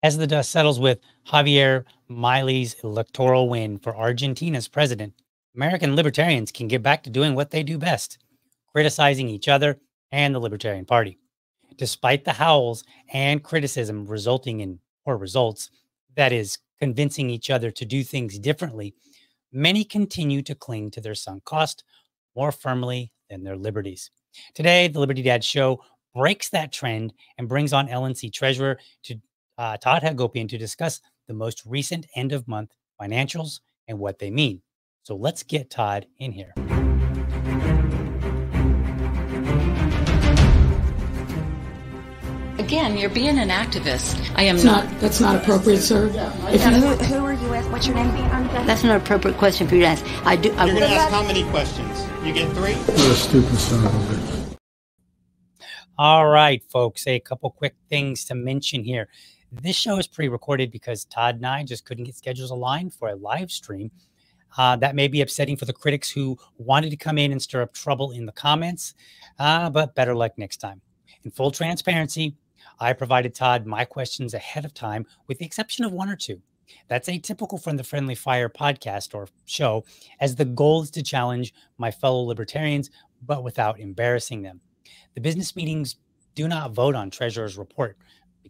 As the dust settles with Javier Milei's electoral win for Argentina's president, American libertarians can get back to doing what they do best criticizing each other and the Libertarian Party. Despite the howls and criticism resulting in poor results, that is, convincing each other to do things differently, many continue to cling to their sunk cost more firmly than their liberties. Today, the Liberty Dad Show breaks that trend and brings on LNC Treasurer to uh, Todd Hagopian to discuss the most recent end of month financials and what they mean. So let's get Todd in here. Again, you're being an activist. I am It's not, that's not appropriate, sir. If you, who, who are you with? What's your name? That's not an appropriate question for you to ask. I do. I You're going to ask how many questions? You get three? you're a stupid son of a bitch. All right, folks, a couple quick things to mention here. This show is pre recorded because Todd and I just couldn't get schedules aligned for a live stream. Uh, that may be upsetting for the critics who wanted to come in and stir up trouble in the comments, uh, but better luck next time. In full transparency, I provided Todd my questions ahead of time, with the exception of one or two. That's atypical from the Friendly Fire podcast or show, as the goal is to challenge my fellow libertarians, but without embarrassing them. The business meetings do not vote on Treasurer's report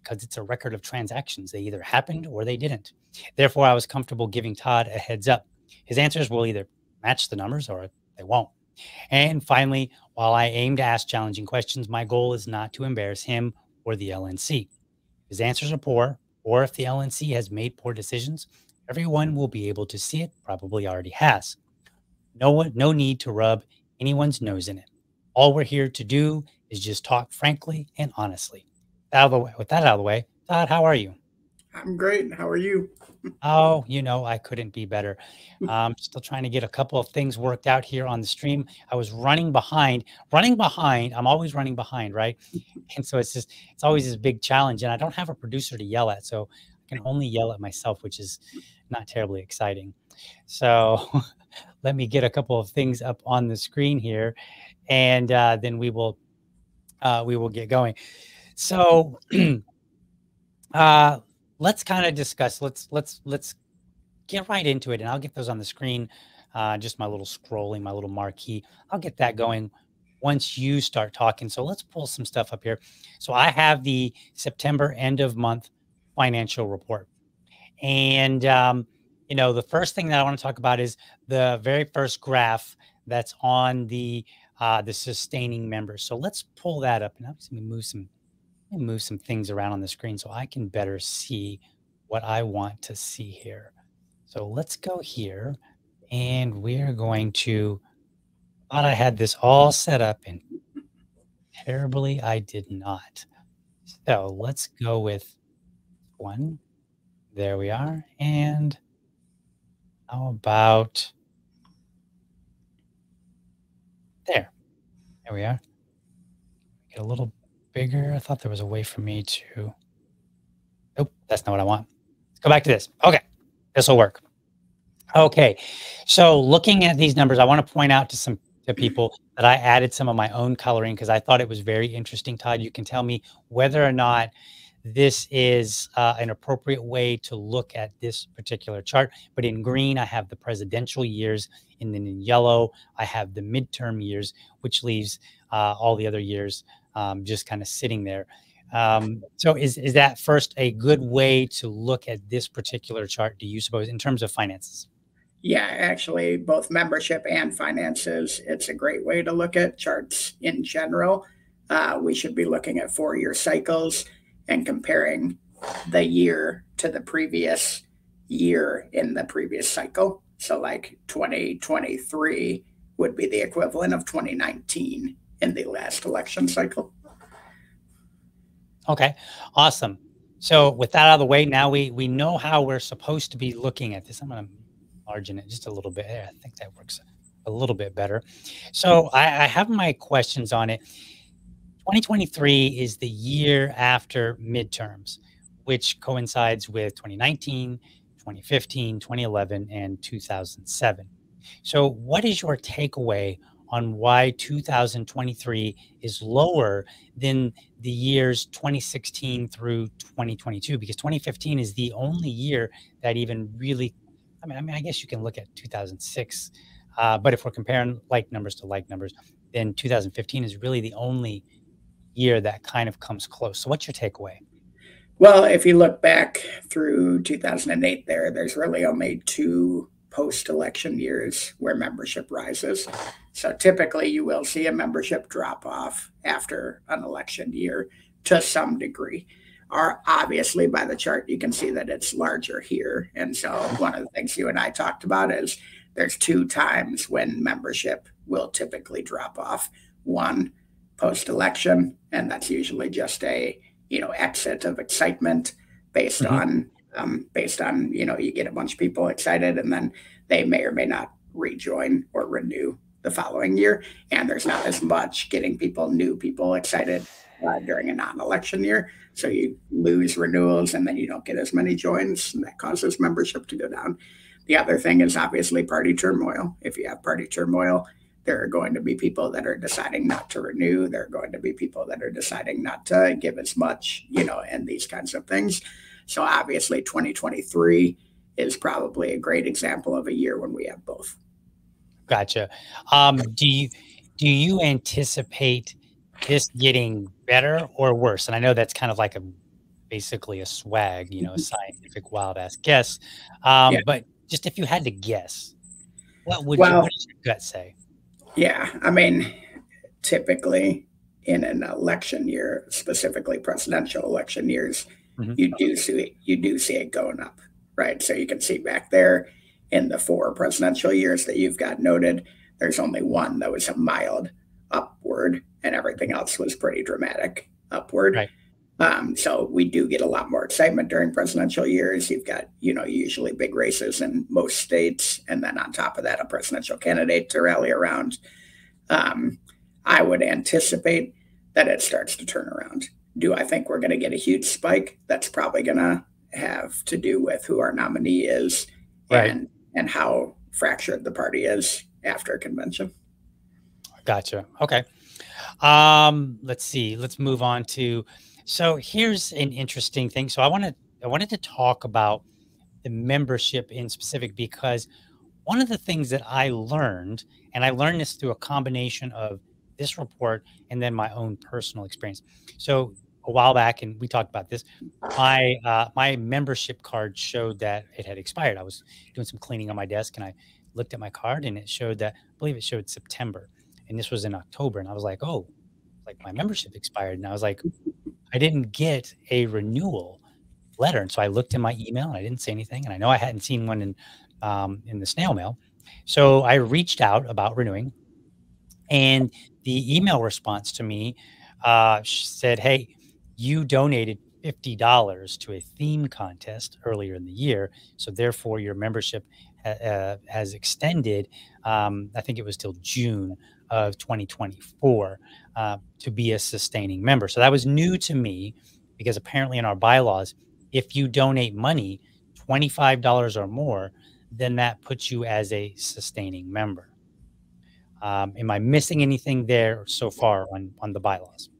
because it's a record of transactions. They either happened or they didn't. Therefore, I was comfortable giving Todd a heads up. His answers will either match the numbers or they won't. And finally, while I aim to ask challenging questions, my goal is not to embarrass him or the LNC. If his answers are poor, or if the LNC has made poor decisions, everyone will be able to see it, probably already has. No one, no need to rub anyone's nose in it. All we're here to do is just talk frankly and honestly. Out of the way, with that out of the way, Todd, how are you? I'm great. How are you? Oh, you know, I couldn't be better. I'm um, still trying to get a couple of things worked out here on the stream. I was running behind, running behind. I'm always running behind, right? And so it's just, it's always this big challenge. And I don't have a producer to yell at. So I can only yell at myself, which is not terribly exciting. So let me get a couple of things up on the screen here. And uh, then we will, uh, we will get going. So, uh, let's kind of discuss let's let's let's get right into it and i'll get those on the screen uh, just my little scrolling my little marquee. I'll get that going once you start talking. So let's pull some stuff up here. So i have the september end of month financial report. And um, you know the first thing that i want to talk about is the very first graph that's on the uh, the sustaining members. So let's pull that up and i'm just going to move some move some things around on the screen so I can better see what I want to see here. So let's go here and we're going to, thought I had this all set up and terribly I did not. So let's go with one. There we are. And how about there? There we are. Get a little bigger. I thought there was a way for me to. Nope, that's not what I want. Let's go back to this. Okay, this will work. Okay, so looking at these numbers, I want to point out to some to people that I added some of my own coloring because I thought it was very interesting. Todd, you can tell me whether or not this is uh, an appropriate way to look at this particular chart. But in green, I have the presidential years, and then in yellow, I have the midterm years, which leaves uh, all the other years um, just kind of sitting there. Um, so is is that first a good way to look at this particular chart? Do you suppose in terms of finances? Yeah, actually, both membership and finances. It's a great way to look at charts in general. Uh, we should be looking at four year cycles and comparing the year to the previous year in the previous cycle. So, like 2023 would be the equivalent of 2019 in the last election cycle. Okay, awesome. So with that out of the way, now we we know how we're supposed to be looking at this. I'm going to margin it just a little bit. I think that works a little bit better. So I, I have my questions on it. 2023 is the year after midterms, which coincides with 2019, 2015, 2011, and 2007. So, what is your takeaway on why 2023 is lower than the years 2016 through 2022 because 2015 is the only year that even really I mean I mean I guess you can look at 2006 uh, but if we're comparing like numbers to like numbers then 2015 is really the only year that kind of comes close. So what's your takeaway? Well, if you look back through 2008 there there's really only two post-election years where membership rises. So typically you will see a membership drop off after an election year to some degree. Are obviously by the chart you can see that it's larger here. And so one of the things you and I talked about is there's two times when membership will typically drop off. One post-election, and that's usually just a you know exit of excitement based mm-hmm. on um, based on you know you get a bunch of people excited and then they may or may not rejoin or renew the following year and there's not as much getting people new people excited uh, during a non-election year so you lose renewals and then you don't get as many joins and that causes membership to go down the other thing is obviously party turmoil if you have party turmoil there are going to be people that are deciding not to renew. There are going to be people that are deciding not to give as much, you know, and these kinds of things. So obviously, 2023 is probably a great example of a year when we have both. Gotcha. Um, do you do you anticipate this getting better or worse? And I know that's kind of like a basically a swag, you know, a scientific wild ass guess. Um, yeah. But just if you had to guess, what would well, you, what does your gut say? Yeah, I mean, typically in an election year, specifically presidential election years, mm-hmm. you do see you do see it going up, right? So you can see back there in the four presidential years that you've got noted, there's only one that was a mild upward, and everything else was pretty dramatic upward. Right. Um, so we do get a lot more excitement during presidential years. You've got, you know, usually big races in most states, and then on top of that, a presidential candidate to rally around. Um, I would anticipate that it starts to turn around. Do I think we're going to get a huge spike? That's probably going to have to do with who our nominee is right. and and how fractured the party is after a convention. Gotcha. Okay. Um, let's see. Let's move on to so here's an interesting thing. So I wanted I wanted to talk about the membership in specific because one of the things that I learned, and I learned this through a combination of this report and then my own personal experience. So a while back, and we talked about this, my uh, my membership card showed that it had expired. I was doing some cleaning on my desk, and I looked at my card, and it showed that I believe it showed September, and this was in October, and I was like, oh, like my membership expired, and I was like, I didn't get a renewal letter. And so I looked in my email and I didn't see anything. And I know I hadn't seen one in um, in the snail mail. So I reached out about renewing, and the email response to me uh, said, "Hey, you donated fifty dollars to a theme contest earlier in the year, so therefore your membership ha- uh, has extended. Um, I think it was till June of 2024 uh, to be a sustaining member. So that was new to me because apparently in our bylaws, if you donate money, $25 or more, then that puts you as a sustaining member. Um, am I missing anything there so far on, on the bylaws?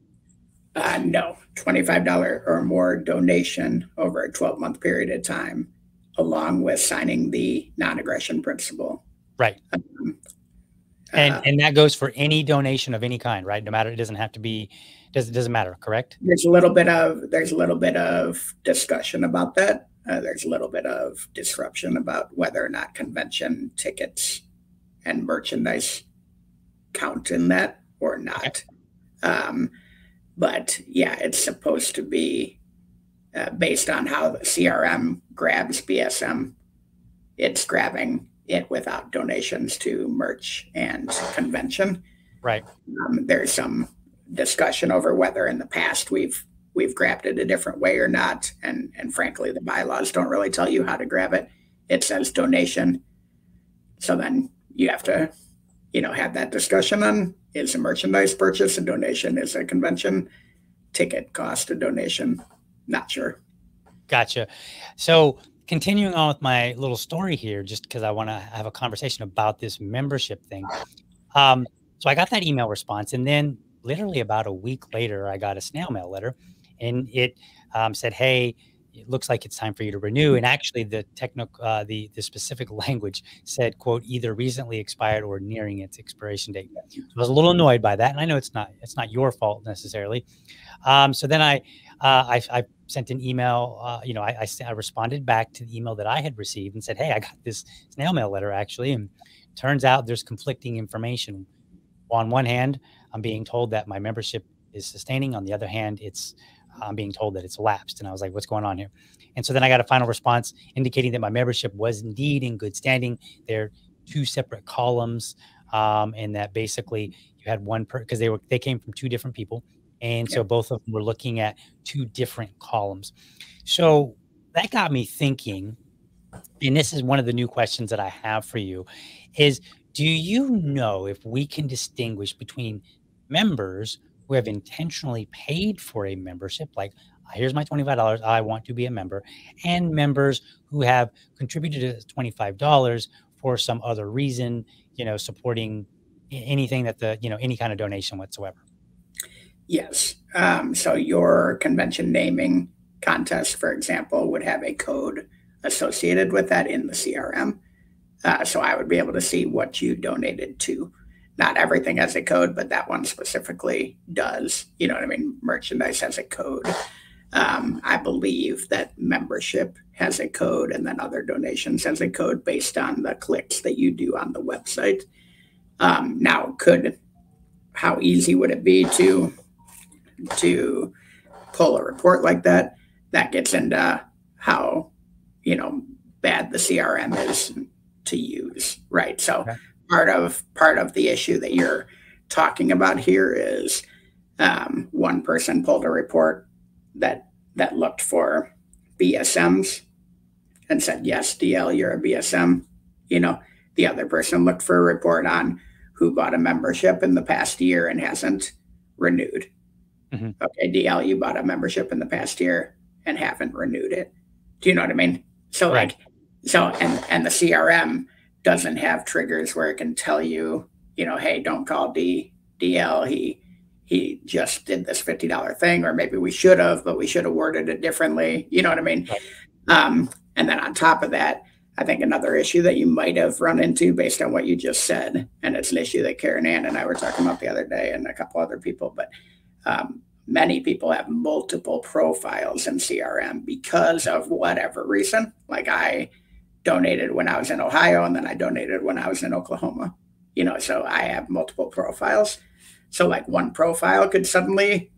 Uh, no, $25 or more donation over a 12 month period of time, along with signing the non aggression principle. Right. Um, and uh, and that goes for any donation of any kind, right? No matter it doesn't have to be does it doesn't matter, correct? There's a little bit of there's a little bit of discussion about that. Uh, there's a little bit of disruption about whether or not convention tickets and merchandise count in that or not. Okay. Um, but yeah, it's supposed to be uh, based on how the CRM grabs BSM. It's grabbing it without donations to merch and convention. Right. Um, there's some discussion over whether in the past we've we've grabbed it a different way or not, and and frankly, the bylaws don't really tell you how to grab it. It says donation, so then you have to, you know, have that discussion on is a merchandise purchase a donation, is a convention ticket cost a donation. Not sure. Gotcha. So continuing on with my little story here, just because I want to have a conversation about this membership thing. Um, so I got that email response, and then literally about a week later, I got a snail mail letter, and it um, said, "Hey, it looks like it's time for you to renew." And actually, the technical, uh, the the specific language said, "quote either recently expired or nearing its expiration date." So I was a little annoyed by that, and I know it's not it's not your fault necessarily. Um, so then I, uh, I, I sent an email. Uh, you know, I, I, I responded back to the email that I had received and said, "Hey, I got this snail mail letter actually." And turns out there's conflicting information. On one hand, I'm being told that my membership is sustaining. On the other hand, it's I'm being told that it's lapsed. And I was like, what's going on here? And so then I got a final response indicating that my membership was indeed in good standing. They're two separate columns. Um, and that basically you had one per because they were they came from two different people. And so both of them were looking at two different columns. So that got me thinking, and this is one of the new questions that I have for you is do you know if we can distinguish between members who have intentionally paid for a membership, like here's my $25, I want to be a member, and members who have contributed $25 for some other reason, you know, supporting anything that the, you know, any kind of donation whatsoever. Yes. Um, so your convention naming contest, for example, would have a code associated with that in the CRM. Uh, so I would be able to see what you donated to. Not everything has a code, but that one specifically does. You know what I mean? Merchandise has a code. Um, I believe that membership has a code, and then other donations has a code based on the clicks that you do on the website. Um, now, could how easy would it be to to pull a report like that? That gets into how you know bad the CRM is to use, right? So okay. Part of part of the issue that you're talking about here is um, one person pulled a report that that looked for BSMs and said, "Yes, DL, you're a BSM." You know, the other person looked for a report on who bought a membership in the past year and hasn't renewed. Mm-hmm. Okay, DL, you bought a membership in the past year and haven't renewed it. Do you know what I mean? So right. like so and and the crm doesn't have triggers where it can tell you you know hey don't call d dl he he just did this $50 thing or maybe we should have but we should have worded it differently. You know what i mean? Um, and then on top of that i think another issue that you might have run into based on what you just said and it's an issue that Caryn Ann and i were talking about the other day and a couple other people but um, many people have multiple profiles in crm because of whatever reason. Like i donated when I was in Ohio and then I donated when I was in Oklahoma. You know, so I have multiple profiles. So like one profile could suddenly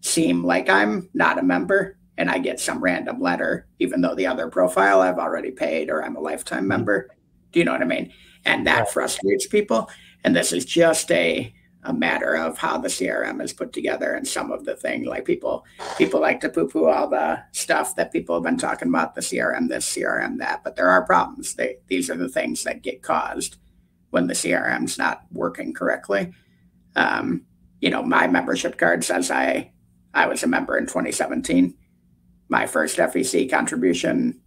seem like I'm not a member and I get some random letter, even though the other profile I've already paid or I'm a lifetime mm-hmm. member. Do you know what I mean? And that frustrates people. And this is just a a matter of how the CRM is put together and some of the things like people people like to poo-poo all the stuff that people have been talking about the CRM this CRM that but there are problems. They, these are the things that get caused when the CRM's not working correctly. Um, you know my membership card says I I was a member in 2017 my first FEC contribution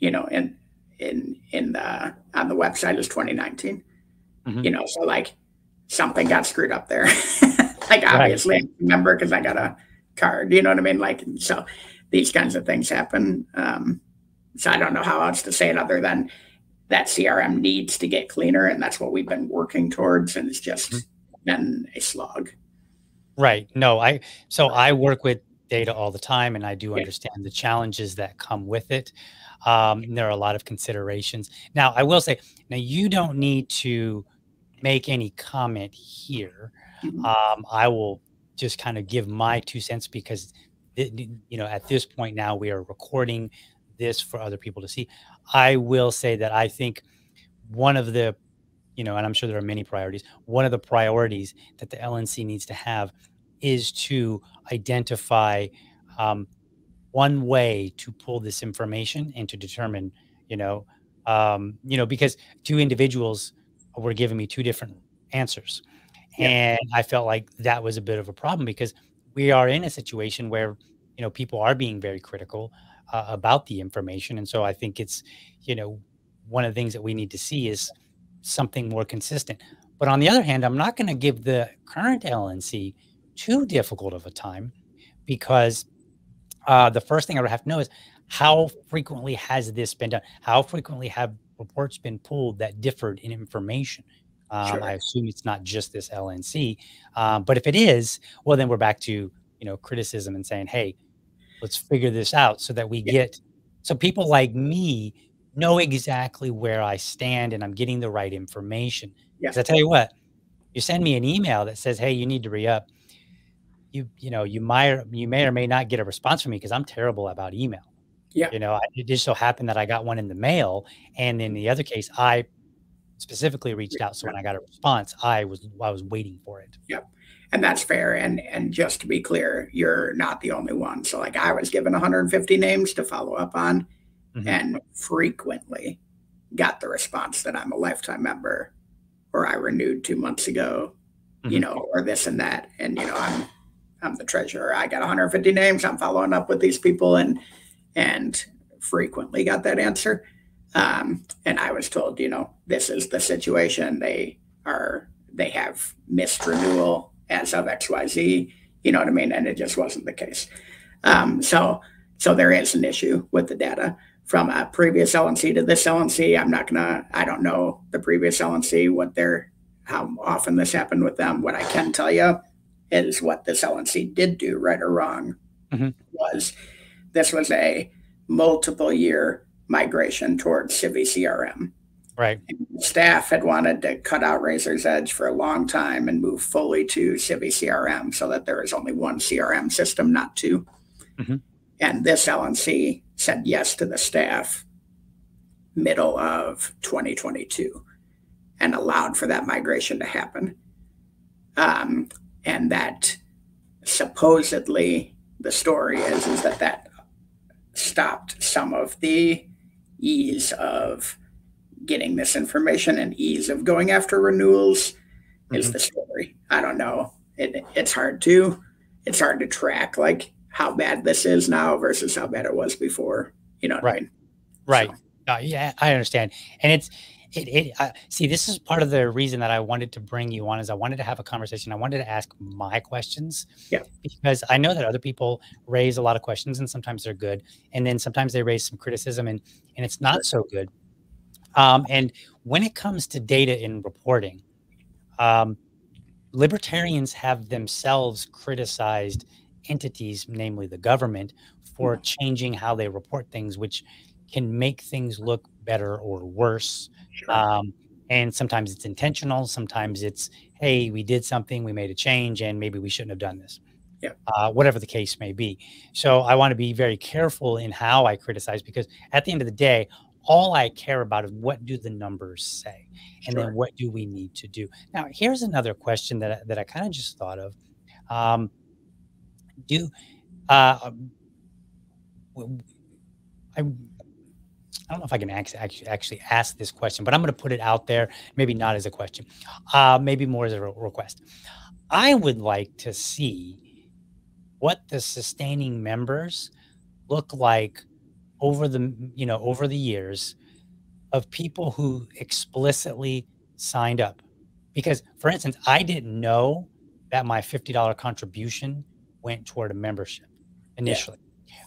you know in in in the on the website is 2019 mm-hmm. you know so like something got screwed up there. like obviously right. I remember because I got a card, you know what I mean? Like so these kinds of things happen. Um, so I don't know how else to say it other than that CRM needs to get cleaner and that's what we've been working towards and it's just mm-hmm. been a slog. Right. No, I so I work with data all the time and I do yeah. understand the challenges that come with it. Um, there are a lot of considerations. Now, I will say, now you don't need to make any comment here. Mm-hmm. Um, I will just kind of give my two cents because, it, you know, at this point now we are recording this for other people to see. I will say that I think one of the, you know, and I'm sure there are many priorities. One of the priorities that the LNC needs to have is to identify um, one way to pull this information and to determine, you know, um, you know, because two individuals were giving me two different answers. Yeah. And I felt like that was a bit of a problem because we are in a situation where, you know, people are being very critical uh, about the information. And so I think it's, you know, one of the things that we need to see is something more consistent. But on the other hand, I'm not going to give the current LNC too difficult of a time because uh, the first thing I would have to know is how frequently has this been done? How frequently have reports been pulled that differed in information? Um, sure. I assume it's not just this LNC, um, but if it is, well, then we're back to you know criticism and saying, hey, let's figure this out so that we yeah. get so people like me know exactly where I stand and I'm getting the right information. Because yeah. I tell you what, you send me an email that says, "Hey, you need to re-up." You you know you might you may or may not get a response from me because I'm terrible about email. Yeah. You know, it just so happened that I got one in the mail, and in the other case, I specifically reached out. So when I got a response, I was I was waiting for it. Yep. And that's fair. And and just to be clear, you're not the only one. So like I was given 150 names to follow up on, mm-hmm. and frequently got the response that I'm a lifetime member, or I renewed two months ago, mm-hmm. you know, or this and that. And you know, I'm I'm the treasurer. I got 150 names. I'm following up with these people, and and frequently got that answer. Um, and I was told, you know, this is the situation. They are, they have missed renewal as of XYZ, you know what I mean? And it just wasn't the case. Um, so, so there is an issue with the data from a previous LNC to this LNC. I'm not gonna, I don't know the previous LNC, what their, how often this happened with them. What I can tell you is what this LNC did do, right or wrong, mm-hmm. was this was a multiple year migration towards Civi CRM. Right. And staff had wanted to cut out Raiser's Edge for a long time and move fully to Civi CRM so that there is only one CRM system, not 2 mm-hmm. And this LNC said yes to the staff middle of 2022 and allowed for that migration to happen. Um, and that supposedly the story is is that that stopped some of the ease of getting this information and ease of going after renewals mm-hmm. is the story. I don't know. It, it's hard to it's hard to track like how bad this is now versus how bad it was before. You know right. I mean? Right. So. Uh, yeah, I understand. And it's it, it uh, see this is part of the reason that i wanted to bring you on is i wanted to have a conversation. I wanted to ask my questions yeah. because i know that other people raise a lot of questions and sometimes they're good and then sometimes they raise some criticism and and it's not so good. Um, and when it comes to data in reporting um, libertarians have themselves criticized entities namely the government for mm-hmm. changing how they report things which can make things look better or worse Sure. Um, and sometimes it's intentional. Sometimes it's, hey, we did something, we made a change, and maybe we shouldn't have done this. Yeah. Uh, whatever the case may be. So I want to be very careful in how I criticize because at the end of the day, all I care about is what do the numbers say, and sure. then what do we need to do. Now, here's another question that that I kind of just thought of. Um, do uh, I I don't know if I can actually actually ask this question, but I'm going to put it out there. Maybe not as a question, uh, maybe more as a request. I would like to see what the sustaining members look like over the you know over the years of people who explicitly signed up. Because, for instance, I didn't know that my $50 contribution went toward a membership initially.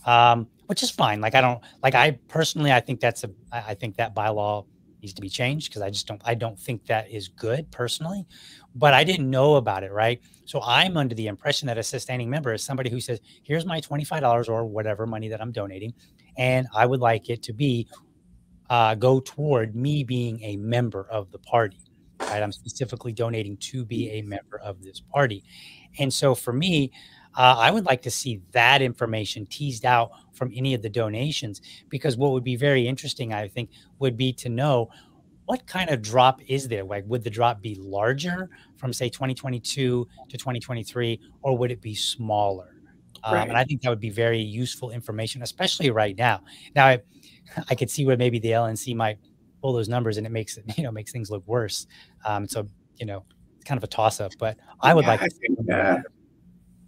Yeah. Um, which is fine. Like I don't like I personally I think that's a I think that bylaw needs to be changed because I just don't I don't think that is good personally. But I didn't know about it, right? So I'm under the impression that a sustaining member is somebody who says, "Here's my $25 or whatever money that I'm donating, and I would like it to be uh, go toward me being a member of the party." Right? I'm specifically donating to be a member of this party. And so for me, uh, I would like to see that information teased out from any of the donations because what would be very interesting, I think, would be to know what kind of drop is there? Like, would the drop be larger from say 2022 to 2023, or would it be smaller? Um. And I think that would be very useful information, especially right now. Now, I, I could see where maybe the LNC might pull those numbers, and it makes it you know makes things look worse. Um, so you know, it's kind of a toss up. But I would yeah, like. I think, uh,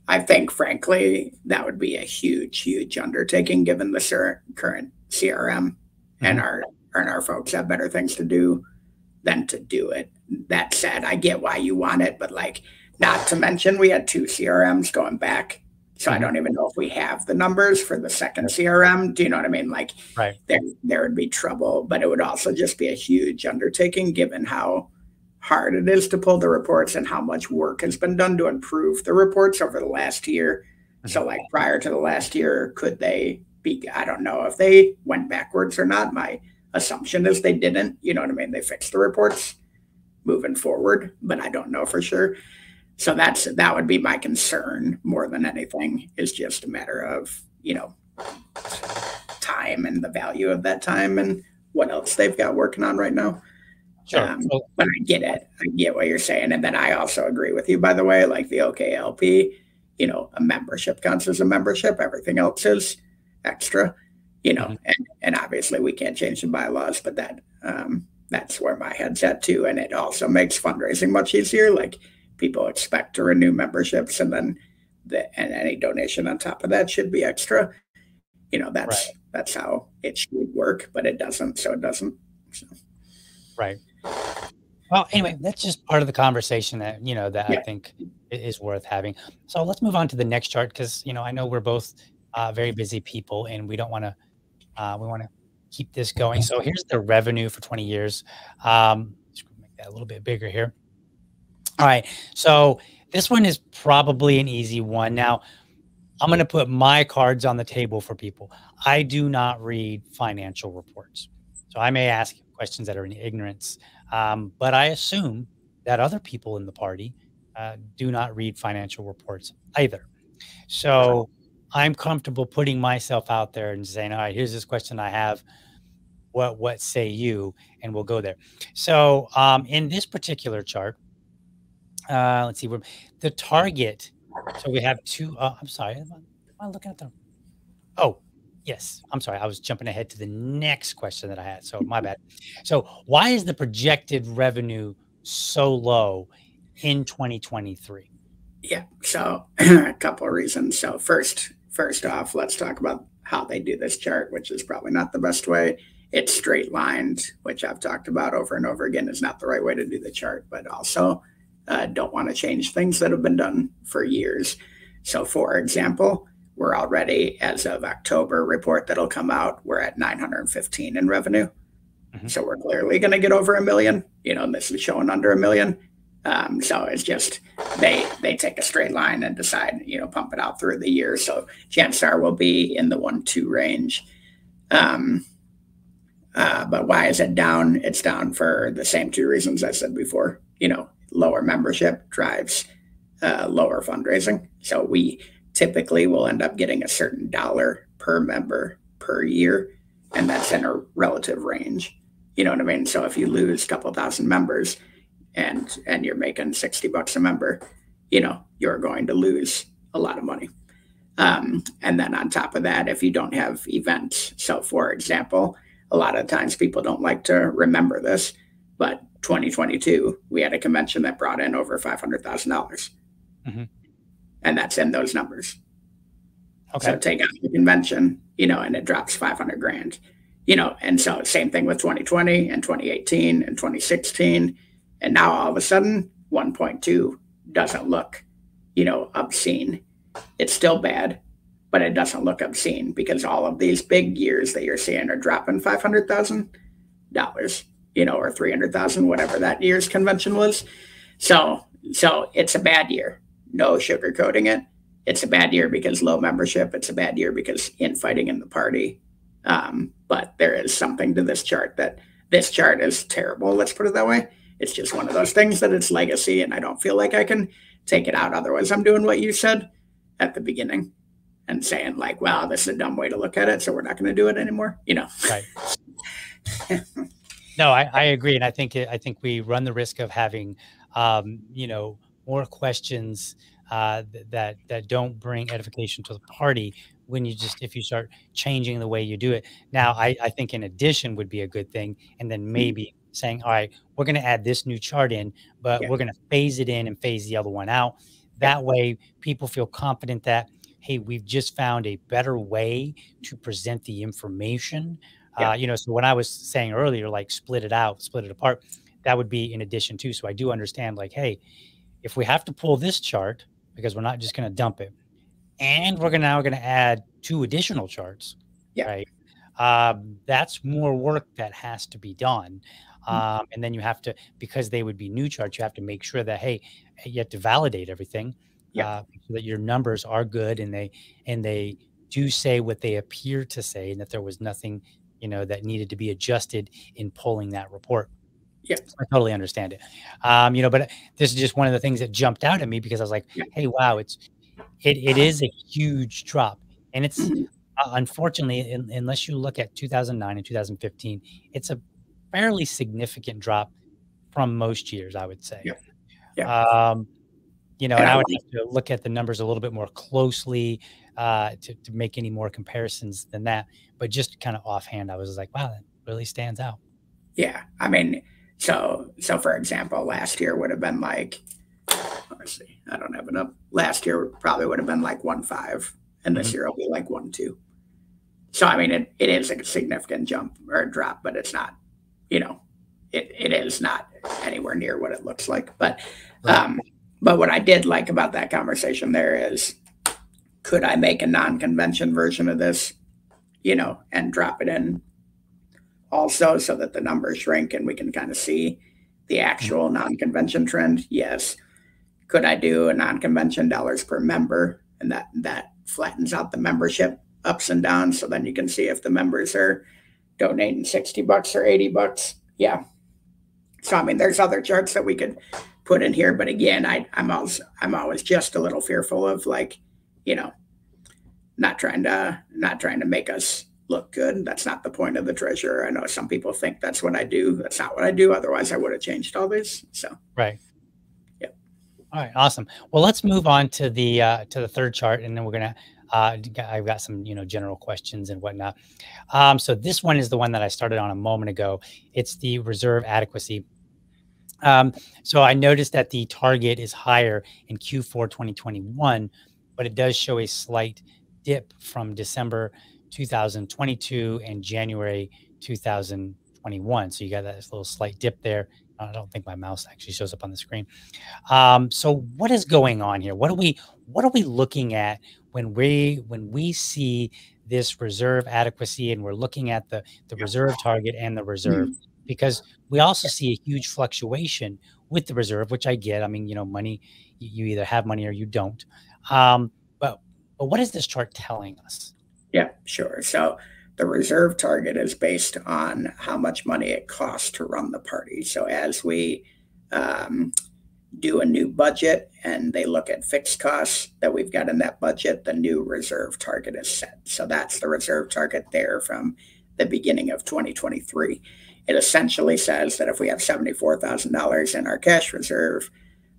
I think, frankly, that would be a huge, huge undertaking given the current CRM, mm-hmm. and our and our folks have better things to do than to do it. That said, I get why you want it, but like, not to mention we had two CRMs going back. So I don't even know if we have the numbers for the second CRM. Do you know what I mean? Like, Right. there there would be trouble, but it would also just be a huge undertaking given how hard it is to pull the reports and how much work has been done to improve the reports over the last year. So mm-hmm. like prior to the last year, could they be I don't know if they went backwards or not. My assumption is they didn't. You know what I mean? They fixed the reports moving forward, but I don't know for sure. So that's that would be my concern more than anything is just a matter of, you know, time and the value of that time and what else they've got working on right now. Sure. Um, So- but I get it. I get what you're saying. And then I also agree with you, by the way, like the OKLP, you know, a membership counts as a membership. Everything else is extra, you know, Mhm. and, and obviously we can't change the bylaws, but that, um, that's where my head's at too. And it also makes fundraising much easier. Like people expect to renew memberships and then the, and any donation on top of that should be extra. You know, that's, that's how it should work, but it doesn't. So it doesn't. So. Right. Well, anyway, that's just part of the conversation that you know that I think is worth having. So let's move on to the next chart because you know I know we're both uh, very busy people and we don't want to uh, we want to keep this going. So here's the revenue for 20 years. Um, let's make that a little bit bigger here. All right. So this one is probably an easy one. Now I'm going to put my cards on the table for people. I do not read financial reports. So I may ask questions that are in ignorance, um, but I assume that other people in the party uh, do not read financial reports either. So I'm comfortable putting myself out there and saying, "All right, here's this question I have. What what say you?" And we'll go there. So um, in this particular chart, uh, let's see, we're, the target. So we have two. Uh, I'm sorry, am I, am I looking at the? Oh, Yes, I'm sorry. I was jumping ahead to the next question that I had. So my bad. So why is the projected revenue so low in 2023? Yeah. So a couple of reasons. So first, first off, let's talk about how they do this chart, which is probably not the best way. It's straight lined, which I've talked about over and over again is not the right way to do the chart, but also uh, don't want to change things that have been done for years. So for example, we're already as of October report that'll come out, we're at 915 in revenue. Mhm. So we're clearly going to get over a million, you know, and this is showing under a million. Um, so it's just they they take a straight line and decide, you know, pump it out through the year. So Genstar will be in the one two range. Um, uh, but why is it down? It's down for the same two reasons I said before. You know, lower membership drives uh, lower fundraising. So we typically we'll end up getting a certain dollar per member per year, and that's in a relative range. You know what I mean? So if you lose a couple thousand members, and and you're making 60 bucks a member you know you're going to lose a lot of money um, and then on top of that if you don't have events so for example a lot of times people don't like to remember this but 2022 we had a convention that brought in over $500000 Mhm. And that's in those numbers Okay. so take out the convention, you know, and it drops 500 grand, you know, and so same thing with 2020 and 2018 and 2016. And now all of a sudden, 1.2 doesn't look, you know, obscene. It's still bad, but it doesn't look obscene because all of these big years that you're seeing are dropping $500,000, you know, or 300,000, whatever that year's convention was. So, so it's a bad year. No sugarcoating it it's a bad year because low membership. It's a bad year because infighting in the party. Um, but there is something to this chart that this chart is terrible. Let's put it that way. It's just one of those things that it's legacy, and I don't feel like I can take it out. Otherwise, I'm doing what you said at the beginning and saying like, "Wow, this is a dumb way to look at it, so we're not going to do it anymore." You know. Right. No, I, I agree, and I think I think we run the risk of having, um, you know, more questions uh, that that don't bring edification to the party when you just if you start changing the way you do it. Now, I, I think in addition would be a good thing, and then maybe saying, all right, we're going to add this new chart in, but Yeah. we're going to phase it in and phase the other one out. That way, people feel confident that hey, we've just found a better way to present the information. Yeah. Uh, you know, so when I was saying earlier, like split it out, split it apart, that would be in addition to. So I do understand, like, hey, if we have to pull this chart because we're not just going to dump it, and we're gonna now going to add two additional charts, yeah. right? Um, that's more work that has to be done. Mm-hmm. Um, and then you have to because they would be new charts, you have to make sure that hey, you have to validate everything, yeah. uh, so that your numbers are good and they and they do say what they appear to say, and that there was nothing you know that needed to be adjusted in pulling that report. Yeah, I totally understand it. Um, you know, but this is just one of the things that jumped out at me because I was like, yeah. hey, wow, it's it it is a huge drop, and it's mm-hmm. uh, unfortunately in, unless you look at 2009 and 2015, it's a fairly significant drop from most years, I would say. Yeah. Yeah. Um, you know, and I would have to look at the numbers a little bit more closely uh, to, to make any more comparisons than that. But just kind of offhand, I was like, wow, that really stands out. Yeah. I mean, so, so for example, last year would have been like, let's see, I don't have enough. Last year probably would have been like one five, and this mm-hmm. year will be like one two. So I mean, it, it is a significant jump or a drop, but it's not you know, it, it is not anywhere near what it looks like. But right. um, but what I did like about that conversation there is could I make a non-convention version of this, you know, and drop it in also so that the numbers shrink and we can kind of see the actual non-convention trend? Yes. Could I do a non-convention dollars per member and that that flattens out the membership ups and downs so then you can see if the members are donating 60 bucks or 80 bucks. Yeah. So I mean there's other charts that we could put in here, but again, I I'm always I'm always just a little fearful of like, you know, not trying to not trying to make us look good. That's not the point of the treasurer. I know some people think that's what I do. That's not what I do. Otherwise I would have changed all this. So right. Yep. All right, awesome. Well, let's move on to the uh, to the third chart, and then we're gonna uh, I've got some, you know, general questions and whatnot. Um, so this one is the one that I started on a moment ago. It's the reserve adequacy. Um, so I noticed that the target is higher in Q4 2021, but it does show a slight dip from December 2022 and January 2021. So you got that little slight dip there. I don't think my mouse actually shows up on the screen. Um, so what is going on here? What are we what are we looking at when we when we see this reserve adequacy and we're looking at the the reserve target and the reserve mm-hmm. because we also see a huge fluctuation with the reserve which i get i mean you know money you either have money or you don't um, but but what is this chart telling us yeah sure so the reserve target is based on how much money it costs to run the party so as we um, do a new budget and they look at fixed costs that we've got in that budget, the new reserve target is set. So that's the reserve target there from the beginning of 2023. It essentially says that if we have $74,000 in our cash reserve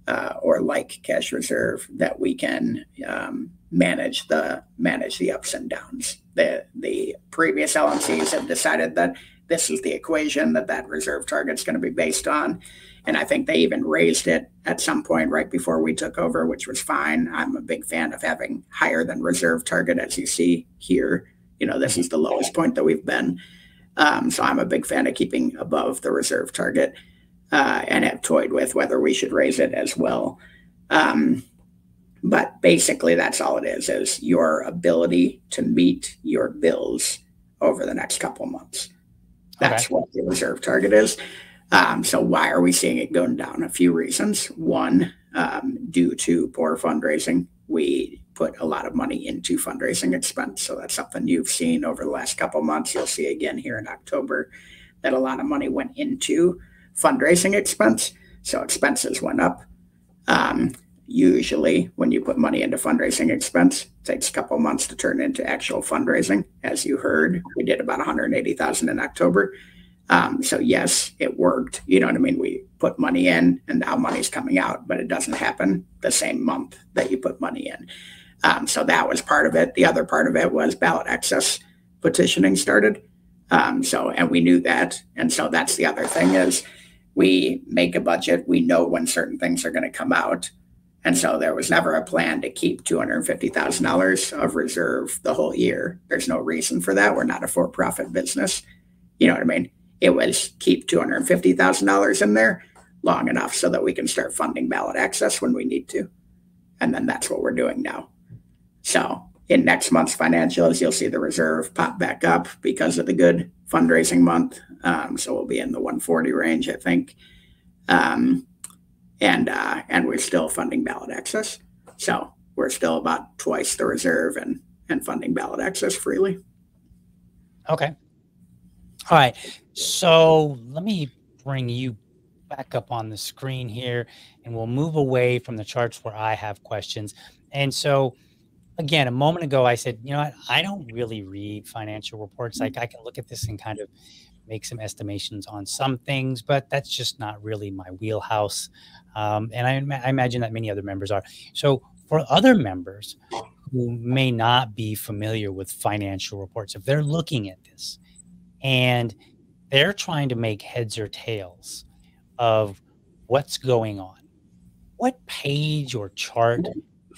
uh, or like cash reserve, that we can um, manage the manage the ups and downs. The the previous LNCs have decided that this is the equation that that reserve target is going to be based on and I think they even raised it at some point right before we took over, which was fine. I'm a big fan of having higher than reserve target, as you see here. You know, this is the lowest point that we've been. Um, so I'm a big fan of keeping above the reserve target uh, and have toyed with whether we should raise it as well. Um, but basically, that's all it is: is your ability to meet your bills over the next couple months. That's okay. what the reserve target is. Um, so why are we seeing it going down? A few reasons. One, um, due to poor fundraising, we put a lot of money into fundraising expense. So that's something you've seen over the last couple months. You'll see again here in October that a lot of money went into fundraising expense. So expenses went up. Um, usually, when you put money into fundraising expense, it takes a couple months to turn into actual fundraising. As you heard, we did about 180,000 in October. Um, so yes, it worked. You know what I mean? We put money in and now money's coming out, but it doesn't happen the same month that you put money in. Um, so that was part of it. The other part of it was ballot access petitioning started. Um, so, and we knew that. And so that's the other thing is we make a budget. We know when certain things are going to come out. And so there was never a plan to keep $250,000 of reserve the whole year. There's no reason for that. We're not a for-profit business. You know what I mean? it was keep $250,000 in there long enough so that we can start funding ballot access when we need to. And then that's what we're doing now. So in next month's financials, you'll see the reserve pop back up because of the good fundraising month. Um, so we'll be in the 140 range, I think. Um, and uh, and we're still funding ballot access. So we're still about twice the reserve and and funding ballot access freely. Okay. All right. So let me bring you back up on the screen here and we'll move away from the charts where I have questions. And so again, a moment ago, I said, you know what? I don't really read financial reports. Like I can look at this and kind of make some estimations on some things, but that's just not really my wheelhouse. Um, and I, I, imagine that many other members are. So for other members who may not be familiar with financial reports, if they're looking at this and they're trying to make heads or tails of what's going on, what page or chart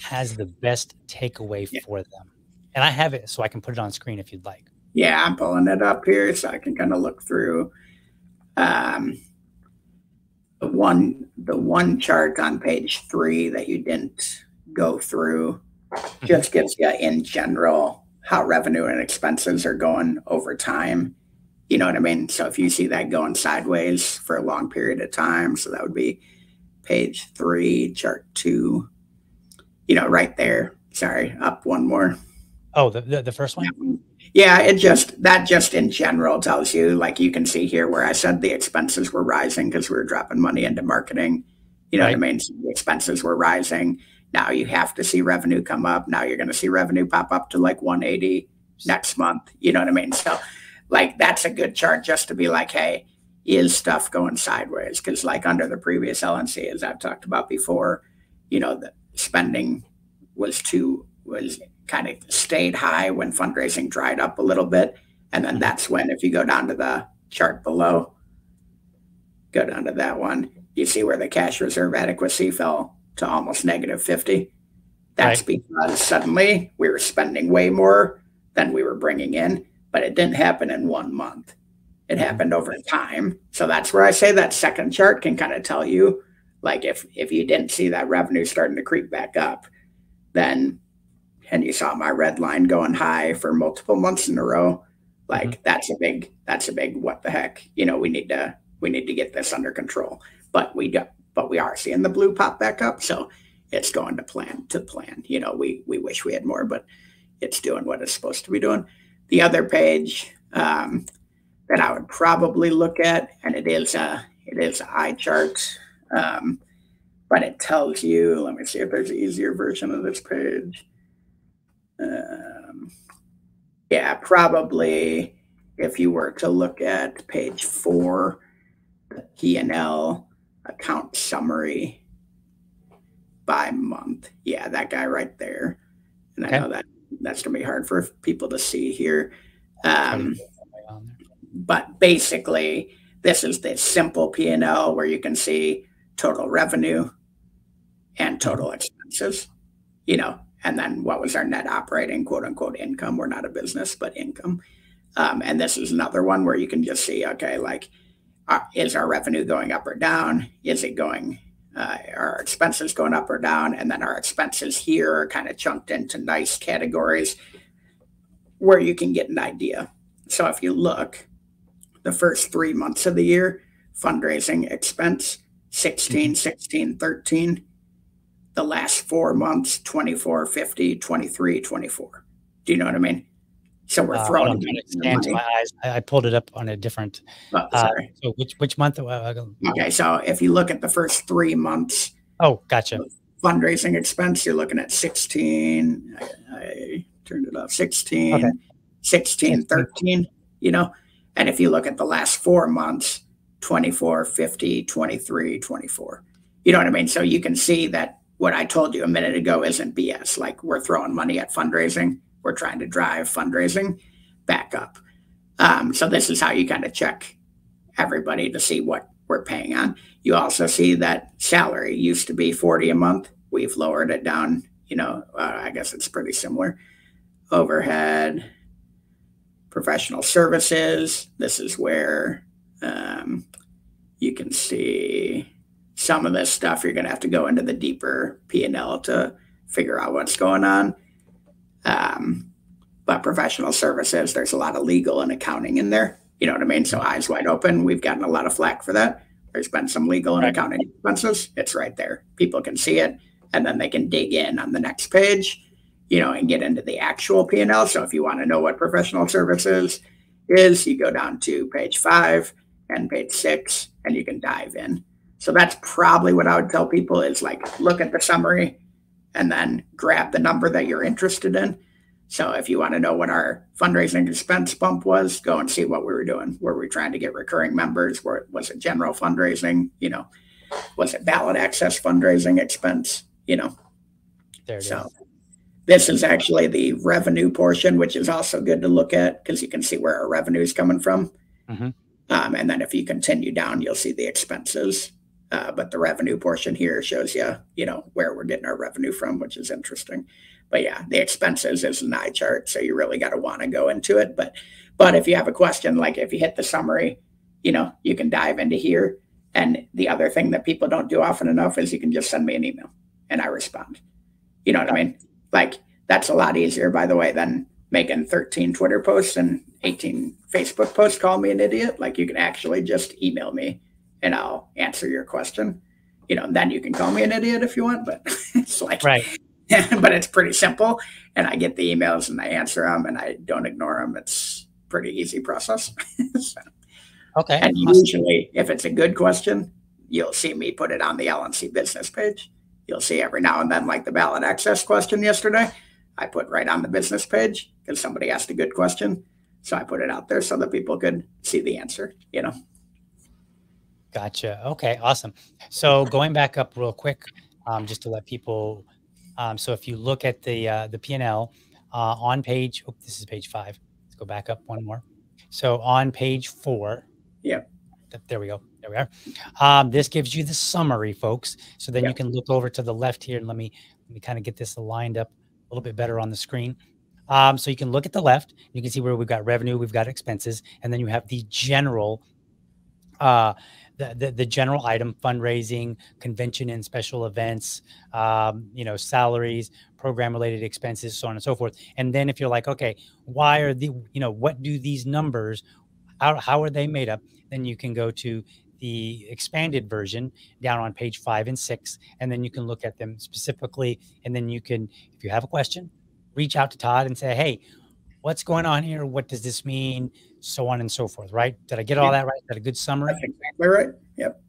has the best takeaway yeah. for them? And I have it so I can put it on screen if you'd like. Yeah, I'm pulling it up here so I can kind of look through um, the one the one chart on page three that you didn't go through mm-hmm. just gives you in general how revenue and expenses are going over time. You know what I mean? So if you see that going sideways for a long period of time, so that would be page three, chart two, you know, right there. Sorry, up one more. Oh, the, the, the first one? Yeah, it just, that just in general tells you, like you can see here where I said the expenses were rising because we were dropping money into marketing. You know right. what I mean? So the expenses were rising. Now you have to see revenue come up. Now you're going to see revenue pop up to like 180 next month. You know what I mean? So, like, that's a good chart just to be like, hey, is stuff going sideways? Because, like, under the previous LNC, as I've talked about before, you know, the spending was too, was kind of stayed high when fundraising dried up a little bit. And then that's when, if you go down to the chart below, go down to that one, you see where the cash reserve adequacy fell to almost negative 50. That's right. because suddenly we were spending way more than we were bringing in, but it didn't happen in one month. It mm-hmm. happened over time. So that's where I say that second chart can kind of tell you like if if you didn't see that revenue starting to creep back up, then and you saw my red line going high for multiple months in a row, like mm-hmm. that's a big that's a big what the heck. You know, we need to we need to get this under control. But we do, but we are seeing the blue pop back up. So it's going to plan to plan. You know, we we wish we had more, but it's doing what it's supposed to be doing. The other page um, that I would probably look at, and it is a it is eye chart, um, but it tells you. Let me see if there's an easier version of this page. Um, yeah, probably if you were to look at page four, the P&L account summary by month. Yeah, that guy right there. And okay. I know that that's going to be hard for people to see here. Um, but basically, this is the simple P&L where you can see total revenue and total expenses. You know, and then what was our net operating quote unquote income? We're not a business, but income. Um, and this is another one where you can just see, okay, like, uh, is our revenue going up or down? Is it going, uh, our expenses going up or down? And then our expenses here are kind of chunked into nice categories where you can get an idea. So if you look, the first three months of the year, fundraising expense 16, mm-hmm. 16, 13 the last four months 24 50 23 24 do you know what i mean? So we're uh, throwing uh, my eyes. I, pulled it up on a different oh, uh, so which which month uh, okay so if you look at the first three months oh gotcha. fundraising expense you're looking at 16 i, I turned it off 16 okay. 16 13 you know? And if you look at the last four months 24 50 23 24 you know what i mean so you can see that what I told you a minute ago isn't BS. Like we're throwing money at fundraising. We're trying to drive fundraising back up. Um, so this is how you kind of check everybody to see what we're paying on. You also see that salary used to be 40 a month. We've lowered it down, you know, uh, I guess it's pretty similar. Overhead, professional services. This is where Um, you can see some of this stuff. You're going to have to go into the deeper P&L to figure out what's going on. Um, but professional services, there's a lot of legal and accounting in there. You know what I mean? So eyes wide open. We've gotten a lot of flack for that. There's been some legal and accounting expenses. It's right there. People can see it, and then they can dig in on the next page, you know, and get into the actual P&L. So if you want to know what professional services is, you go down to page five and page six, and you can dive in. So that's probably what I would tell people is like look at the summary and then grab the number that you're interested in so if you want to know what our fundraising expense bump was, go and see what we were doing. Were we trying to get recurring members? Were, was it general fundraising? You know, was it ballot access fundraising expense? You know, there it so is. this is actually the revenue portion, which is also good to look at because you can see where our revenue is coming from. Mhm. Um, and then if you continue down, you'll see the expenses. Uh, but the revenue portion here shows you, you know, where we're getting our revenue from, which is interesting but yeah, the expenses is an eye chart, so you really got to want to go into it. But but if you have a question, like if you hit the summary, you know, you can dive into here. And the other thing that people don't do often enough is you can just send me an email and I respond. You know what I mean? Like that's a lot easier, by the way, than making 13 Twitter posts and 18 Facebook posts. Call me an idiot. Like you can actually just email me and I'll answer your question. You know, then you can call me an idiot if you want, but it's like Right. but it's pretty simple. And I get the emails and I answer them and I don't ignore them. It's pretty easy process. so, Okay. and usually, if it's a good question, you'll see me put it on the LNC business page. You'll see every now and then, like the ballot access question yesterday, I put right on the business page because somebody asked a good question. So I put it out there so that people could see the answer, you know. Gotcha. Okay, awesome. So going back up real quick, um, just to let people, um, so if you look at the uh, the P and L uh, on page, oh, this is page five. Let's go back up one more. So on page four. Yep. th- There we go. There we are. Um, this gives you the summary, folks. So then you can look over to the left here and let me let me kind of get this aligned up a little bit better on the screen. Um, so you can look at the left. You can see where we've got revenue, we've got expenses, and then you have the general uh, the, the, the general item fundraising convention and special events um, you know salaries program related expenses so on and so forth and then if you're like okay why are the you know what do these numbers how, how are they made up then you can go to the expanded version down on page five and six and then you can look at them specifically and then you can if you have a question reach out to todd and say hey what's going on here what does this mean so on and so forth right did i get all that right is that a good summary That's exactly right. Yep.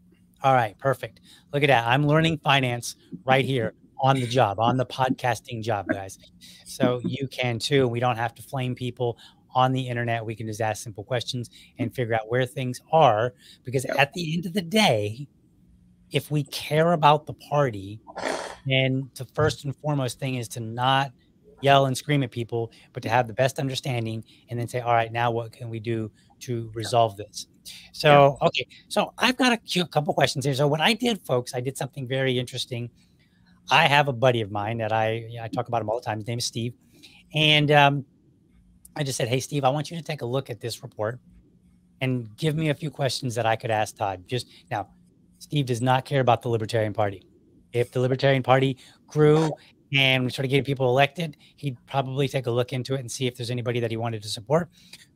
all right, perfect. Look at that. I'm learning finance right here on the job, on the podcasting job, guys. So you can too. We don't have to flame people on the internet. We can just ask simple questions and figure out where things are. Because at the end of the day, if we care about the party, then the first and foremost thing is to not yell and scream at people, but to have the best understanding and then say, all right, now what can we do to resolve this? So, okay, so I've got a couple questions here. So, what I did, folks, I did something very interesting. I have a buddy of mine that I I talk about him all the time. His name is Steve, and um, I just said, "Hey, Steve, I want you to take a look at this report and give me a few questions that I could ask Todd." Just now, Steve does not care about the Libertarian Party. If the Libertarian Party grew and we started getting people elected, he'd probably take a look into it and see if there's anybody that he wanted to support.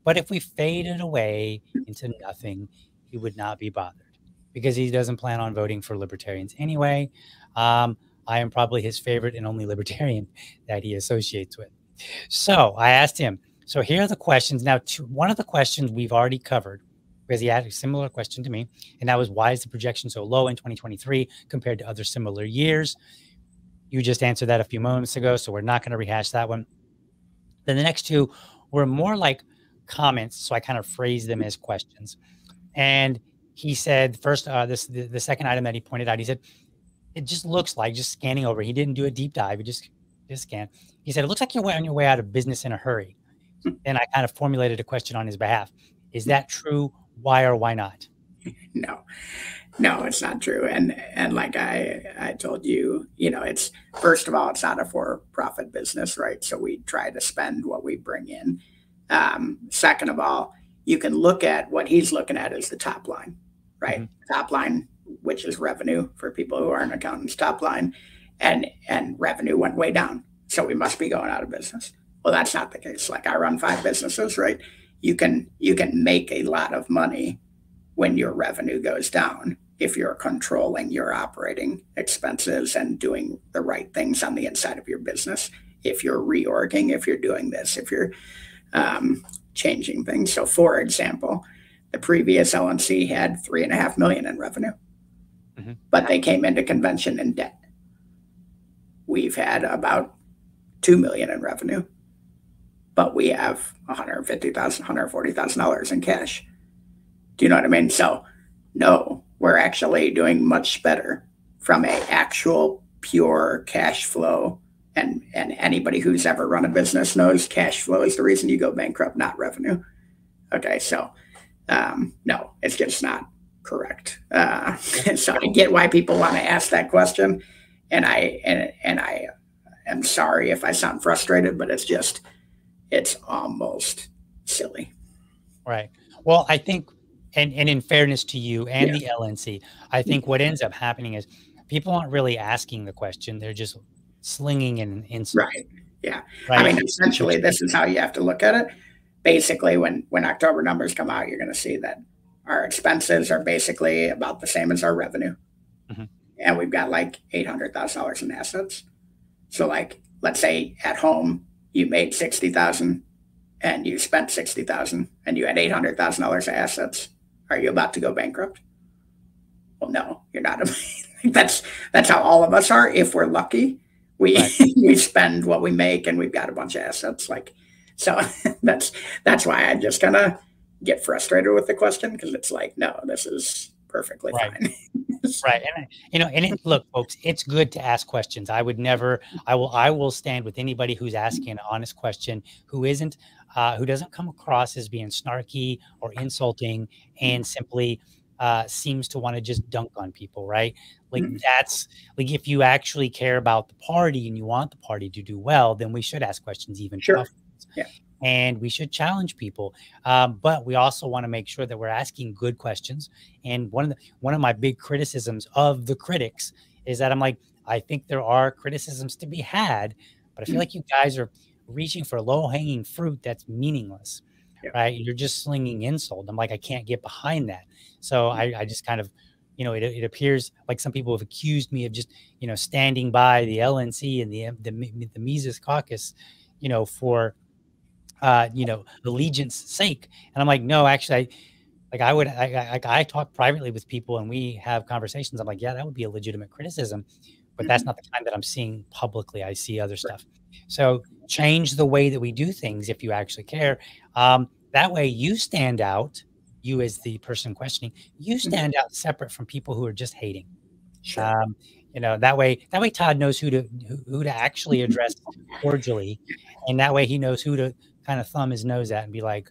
But if we faded away into nothing, he would not be bothered because he doesn't plan on voting for libertarians anyway. Um, I am probably his favorite and only libertarian that he associates with. So I asked him. So here are the questions. Now, one of the questions we've already covered because he had a similar question to me, and that was why is the projection so low in 2023 compared to other similar years? You just answered that a few moments ago, so we're not going to rehash that one. Then the next two were more like comments, so I kind of phrased them as questions. And he said, first, uh, this the, the second item that he pointed out, he said, it just looks like just scanning over. He didn't do a deep dive. He just just scan. He said, it looks like you're on your way out of business in a hurry. And I kind of formulated a question on his behalf. Is that true? Why or why not? no no it's not true and and like i i told you you know it's first of all it's not a for profit business right so we try to spend what we bring in um second of all you can look at what he's looking at as the top line, right? Mm-hmm. Top line, which is revenue for people who aren't accountants, top line, and and revenue went way down. So we must be going out of business. Well, that's not the case. Like I run five businesses, right? You can you can make a lot of money when your revenue goes down if you're controlling your operating expenses and doing the right things on the inside of your business. If you're reorging, if you're doing this, if you're um, changing things. So, for example, the previous LNC had three and a half million in revenue, mm-hmm. but they came into convention in debt. We've had about two million in revenue, but we have $150,000, $140,000 in cash. Do you know what I mean? So, no, we're actually doing much better from a actual pure cash flow. And, and anybody who's ever run a business knows cash flow is the reason you go bankrupt, not revenue. Okay, so um, no, it's just not correct. Uh, so I get why people want to ask that question, and I and and I am sorry if I sound frustrated, but it's just it's almost silly. Right. Well, I think and and in fairness to you and yeah. the LNC, I think what ends up happening is people aren't really asking the question; they're just slinging an insult. Right. Yeah. Right? I mean, essentially, this is how you have to look at it. Basically, when when October numbers come out, you're going to see that our expenses are basically about the same as our revenue, mm-hmm. and we've got like eight hundred thousand dollars in assets. So, like, let's say at home you made sixty thousand, and you spent sixty thousand, and you had eight hundred thousand dollars of assets are you about to go bankrupt? Well, no, you're not. that's that's how all of us are. If we're lucky, we right. we spend what we make, and we've got a bunch of assets. Like, so that's that's why I just kind of get frustrated with the question because it's like, no, this is perfectly right. fine. right. And you know, and it, look, folks, it's good to ask questions. I would never, I will, I will stand with anybody who's asking an honest question, who isn't uh, who doesn't come across as being snarky or insulting and simply uh, seems to want to just dunk on people, right? Like mm-hmm. that's like if you actually care about the party and you want the party to do well, then we should ask questions even sure. Yeah. And we should challenge people, um, but we also want to make sure that we're asking good questions. And one of the one of my big criticisms of the critics is that I'm like, I think there are criticisms to be had, but I feel mm-hmm. like you guys are reaching for low hanging fruit that's meaningless, yeah. right? You're just slinging insult. I'm like, I can't get behind that. So mm-hmm. I, I just kind of, you know, it, it appears like some people have accused me of just, you know, standing by the LNC and the the, the Mises caucus, you know, for, uh, you know, allegiance sake. And I'm like, no, actually, I, like I would, I, I, I talk privately with people and we have conversations. I'm like, yeah, that would be a legitimate criticism, but that's mm-hmm. not the kind that I'm seeing publicly. I see other stuff. So change the way that we do things if you actually care. Um, that way you stand out, you as the person questioning, you mm-hmm. stand out separate from people who are just hating. Sure. Um, you know that way that way todd knows who to who, who to actually address cordially and that way he knows who to kind of thumb his nose at and be like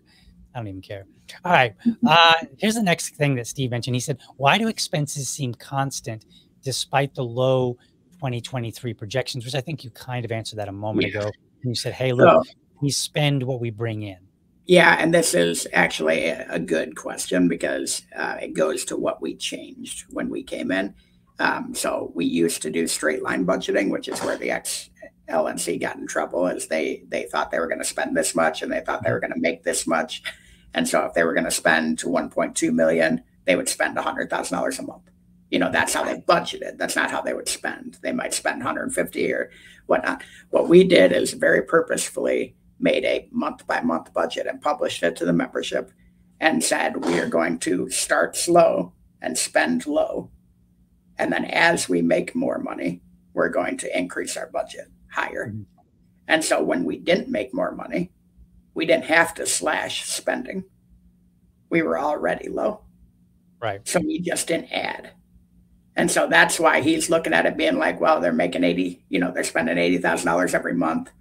i don't even care all right uh, here's the next thing that steve mentioned he said why do expenses seem constant despite the low 2023 projections, which I think you kind of answered that a moment yeah. ago. And you said, hey, look, so, we spend what we bring in. Yeah, and this is actually a good question because uh, it goes to what we changed when we came in. Um, so we used to do straight line budgeting, which is where the ex LNC got in trouble, as they they thought they were going to spend this much and they thought they were going to make this much, and so if they were going to spend to 1.2 million, they would spend $100,000 a month you know that's how they budgeted. That's not how they would spend. They might spend 150 or whatnot. What we did is very purposefully made a month by month budget and published it to the membership and said we are going to start slow and spend low. And then as we make more money we're going to increase our budget higher. Mm-hmm. and so when we didn't make more money we didn't have to slash spending. We were already low. Right. So we just didn't add and so that's why he's looking at it being like, well, they're making 80, you know, they're spending $80,000 every month,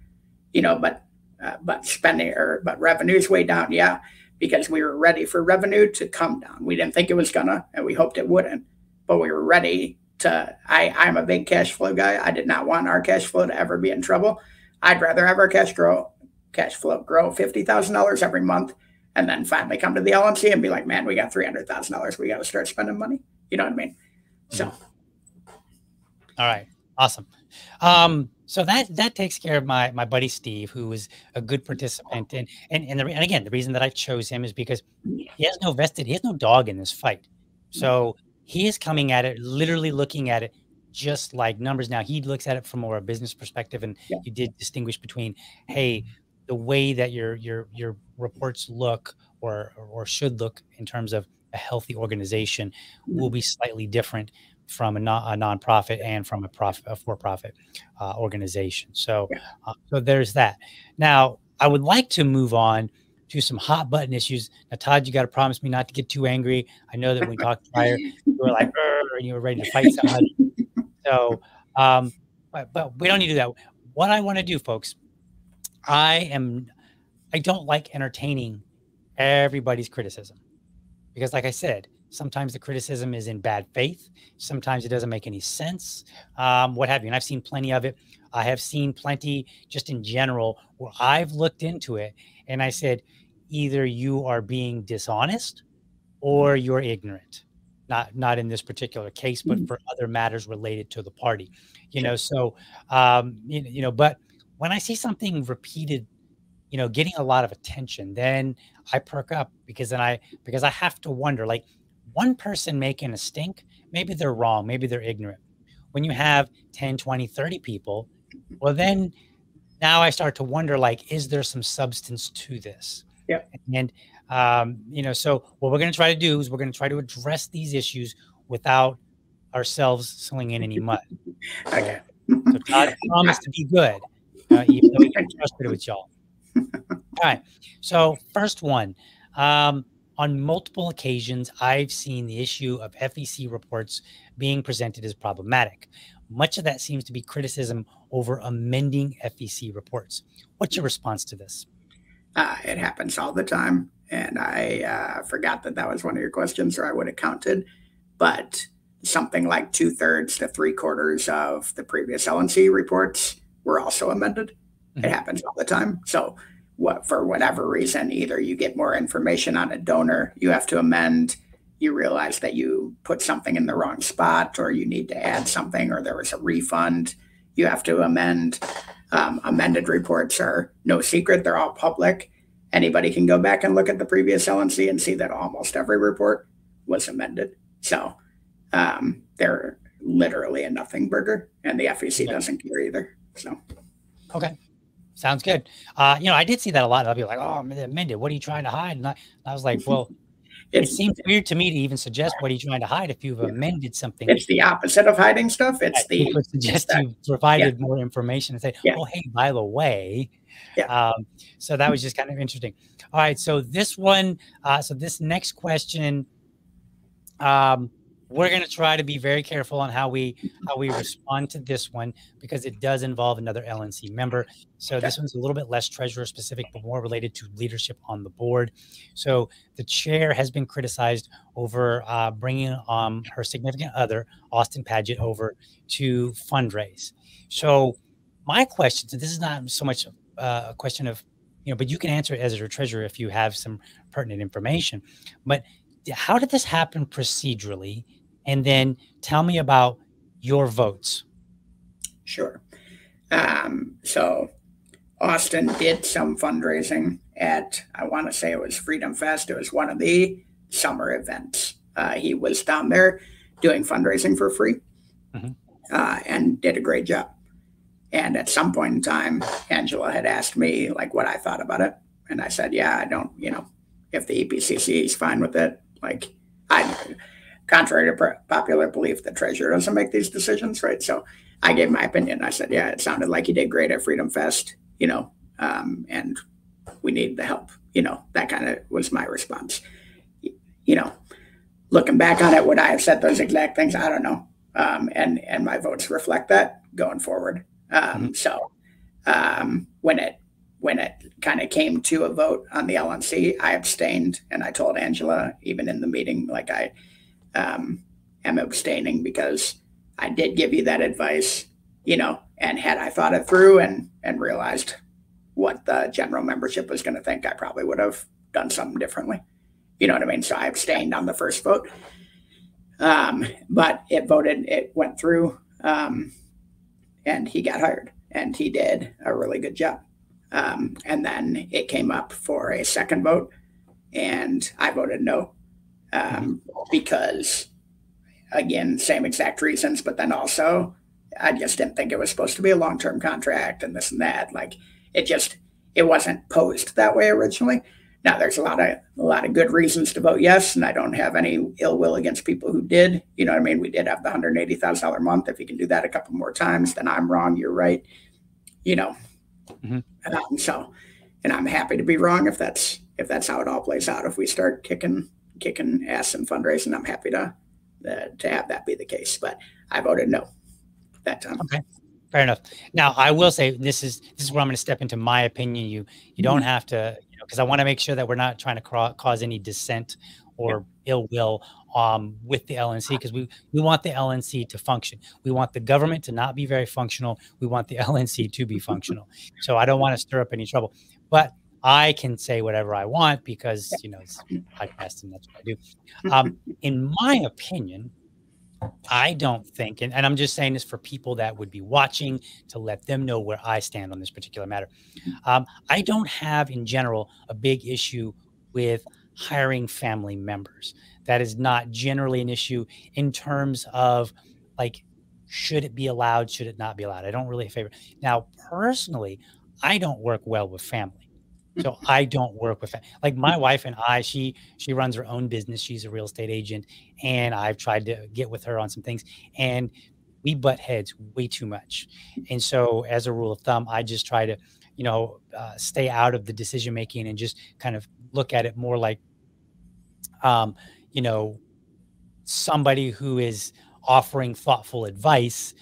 you know, but, uh, but spending or, but revenue's way down. Yeah. Because we were ready for revenue to come down. We didn't think it was gonna, and we hoped it wouldn't, but we were ready to, I, I'm a big cash flow guy. I did not want our cash flow to ever be in trouble. I'd rather have our cash grow, cash flow grow $50,000 every month and then finally come to the LNC and be like, man, we got three hundred thousand dollars. We got to start spending money. You know what I mean? So, All right, awesome. Um, so that that takes care of my my buddy Steve, who is a good participant, and and and, the, and again, the reason that I chose him is because he has no vested, he has no dog in this fight. So he is coming at it, literally looking at it just like numbers. Now he looks at it from more a business perspective, and Yeah. you did distinguish between, hey, the way that your your your reports look or or should look in terms of a healthy organization will be slightly different from a, non, a nonprofit and from a profit a for-profit uh, organization. So uh, so there's that. Now I would like to move on to some hot button issues. Now Todd, you got to promise me not to get too angry. I know that when we talked prior, you were like and you were ready to fight somebody. So, um, but, but we don't need to do that. What I want to do, folks, I am, I don't like entertaining everybody's criticism because, like I said, sometimes the criticism is in bad faith. Sometimes it doesn't make any sense, um, what have you. And I've seen plenty of it. I have seen plenty just in general where I've looked into it and I said, either you are being dishonest or you're ignorant not not in this particular case, but Mhm. for other matters related to the party. You know, so um, you, you know, but when I see something repeated, you know, getting a lot of attention, then I perk up because then I because I have to wonder, like one person making a stink, maybe they're wrong, maybe they're ignorant. When you have 10, 20, 30 people, well then now I start to wonder like, is there some substance to this? Yep. And um, you know, so what we're going to try to do is we're going to try to address these issues without ourselves slinging any mud. okay. So Todd promised to be good, uh, even though frustrated with y'all. All right. So first one, um, on multiple occasions, I've seen the issue of FEC reports being presented as problematic. Much of that seems to be criticism over amending FEC reports. What's your response to this? Uh, it happens all the time. And I uh, forgot that that was one of your questions, or I would have counted. But something like two thirds to three quarters of the previous LNC reports were also amended. It happens all the time. So, what for whatever reason, either you get more information on a donor, you have to amend. You realize that you put something in the wrong spot, or you need to add something, or there was a refund. You have to amend. Um, amended reports are no secret; they're all public anybody can go back and look at the previous LNC and see that almost every report was amended. So um, they're literally a nothing burger, and the FEC doesn't care either. So Okay. Sounds good. Uh, you know, I did see that a lot. I'll be like, oh, amended. What are you trying to hide? And I, I was like, well, it seems weird to me to even suggest what are you trying to hide if you've Yeah. amended something. it's the opposite of hiding stuff. It's the suggest you provided more information and say, Yeah. oh, hey, by the way. Yeah. Um, so that was just kind of interesting. All right. So this one, uh, so this next question, um, we're going to try to be very careful on how we how we respond to this one because it does involve another LNC member. So this one's a little bit less treasurer specific, but more related to leadership on the board. So the chair has been criticized over uh, bringing um, her significant other, Austin Paget, over to fundraise. So my question, so this is not so much uh, a question of, you know, but you can answer it as your treasurer if you have some pertinent information. But how did this happen procedurally? And then tell me about your votes. Sure. Um, so Austin did some fundraising at, I want to say it was Freedom Fest. It was one of the summer events. Uh, he was down there doing fundraising for free Mhm. uh, and did a great job. And at some point in time, Angela had asked me like what I thought about it. And I said, yeah, I don't, you know, if the EPCC is fine with it, like I, contrary to popular belief, the treasurer doesn't make these decisions, right? So I gave my opinion. I said, yeah, it sounded like he did great at Freedom Fest, you know, um, and we need the help. You know, that kind of was my response. You know, looking back on it, would I have said those exact things? I don't know. Um, and and my votes reflect that going forward. Um, So um, when it when it kind of came to a vote on the LNC, I abstained, and I told Angela even in the meeting, like I um, am abstaining because I did give you that advice, you know, and had I thought it through and and realized what the general membership was going to think, I probably would have done something differently. You know what I mean? So I abstained on the first vote. Um, but it voted, it went through, um, and he got hired, and he did a really good job. Um, and then it came up for a second vote, and I voted no um, because, again, same exact reasons, but then also I just didn't think it was supposed to be a long term contract and this and that. Like it just it wasn't posed that way originally. Now there's a lot of a lot of good reasons to vote yes, and I don't have any ill will against people who did. You know what I mean? We did have the hundred eighty thousand dollar month. If you can do that a couple more times, then I'm wrong. You're right. You know. Mm-hmm. Um, so, and I'm happy to be wrong if that's if that's how it all plays out. If we start kicking kicking ass and fundraising, I'm happy to uh, to have that be the case. But I voted no that time. Okay. Fair enough. Now, I will say this is this is where I'm going to step into my opinion. You you don't mm-hmm. have to, you know, because I want to make sure that we're not trying to cause any dissent or yeah. ill will um, with the LNC because we we want the LNC to function. We want the government to not be very functional. We want the LNC to be functional. So I don't want to stir up any trouble. But I can say whatever I want because you know it's podcast and that's what I do. Um, in my opinion, I don't think, and, and I'm just saying this for people that would be watching to let them know where I stand on this particular matter. Um, I don't have, in general, a big issue with hiring family members. That is not generally an issue in terms of like, should it be allowed? Should it not be allowed? I don't really favor. Now, personally, I don't work well with family. So I don't work with like my wife and I. She she runs her own business. She's a real estate agent, and I've tried to get with her on some things, and we butt heads way too much. And so, as a rule of thumb, I just try to, you know, uh, stay out of the decision making and just kind of look at it more like, um, you know, somebody who is offering thoughtful advice,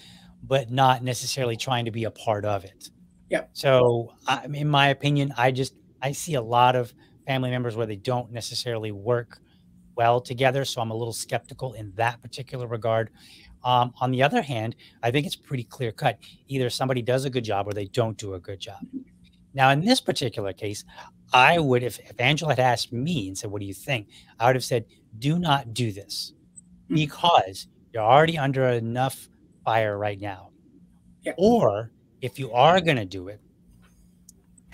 but not necessarily trying to be a part of it. Yep. So, I, in my opinion, I just I see a lot of family members where they don't necessarily work well together. So I'm a little skeptical in that particular regard. Um, on the other hand, I think it's pretty clear cut. Either somebody does a good job or they don't do a good job. Now, in this particular case, I would, if, if Angela had asked me and said, What do you think? I would have said, Do not do this hmm. because you're already under enough fire right now. Yeah. Or if you are going to do it,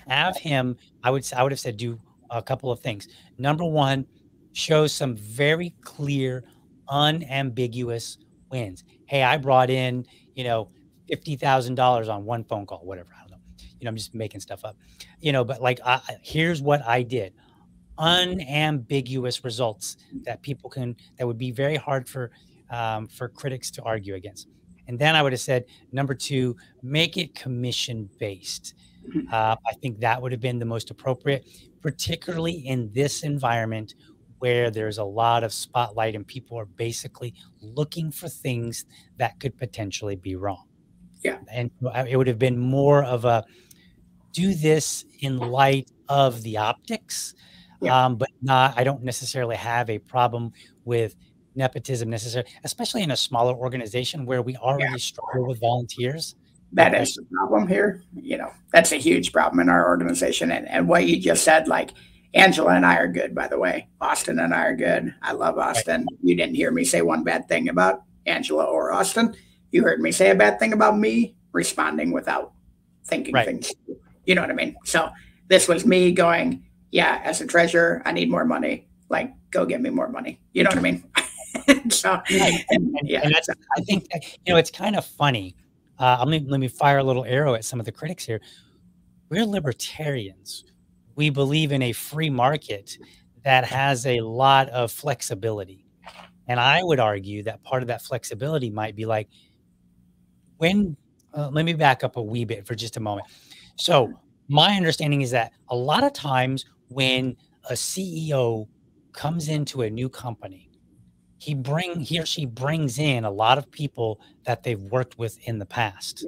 have him. I would I would have said do a couple of things. Number one, show some very clear, unambiguous wins. Hey, I brought in you know fifty thousand dollars on one phone call, whatever. I don't know. You know, I'm just making stuff up. You know, but like, I, here's what I did. Unambiguous results that people can that would be very hard for um, for critics to argue against. And then I would have said, number two, make it commission based. Uh, I think that would have been the most appropriate, particularly in this environment where there's a lot of spotlight and people are basically looking for things that could potentially be wrong. Yeah. And it would have been more of a do this in light of the optics, yeah. um, but not, I don't necessarily have a problem with nepotism necessary, especially in a smaller organization where we already yeah. struggle with volunteers. That is the problem here. You know, that's a huge problem in our organization. And, and what you just said, like Angela and I are good, by the way. Austin and I are good. I love Austin. Right. You didn't hear me say one bad thing about Angela or Austin. You heard me say a bad thing about me responding without thinking right. things. You know what I mean? So this was me going, yeah, as a treasurer, I need more money. Like, go get me more money. You know what I mean? so, and, and, yeah. And that's, I think, you know, it's kind of funny. Uh, let me, let me fire a little arrow at some of the critics here. We're libertarians. We believe in a free market that has a lot of flexibility. And I would argue that part of that flexibility might be like, when, uh, let me back up a wee bit for just a moment. So, my understanding is that a lot of times when a CEO comes into a new company, he bring he or she brings in a lot of people that they've worked with in the past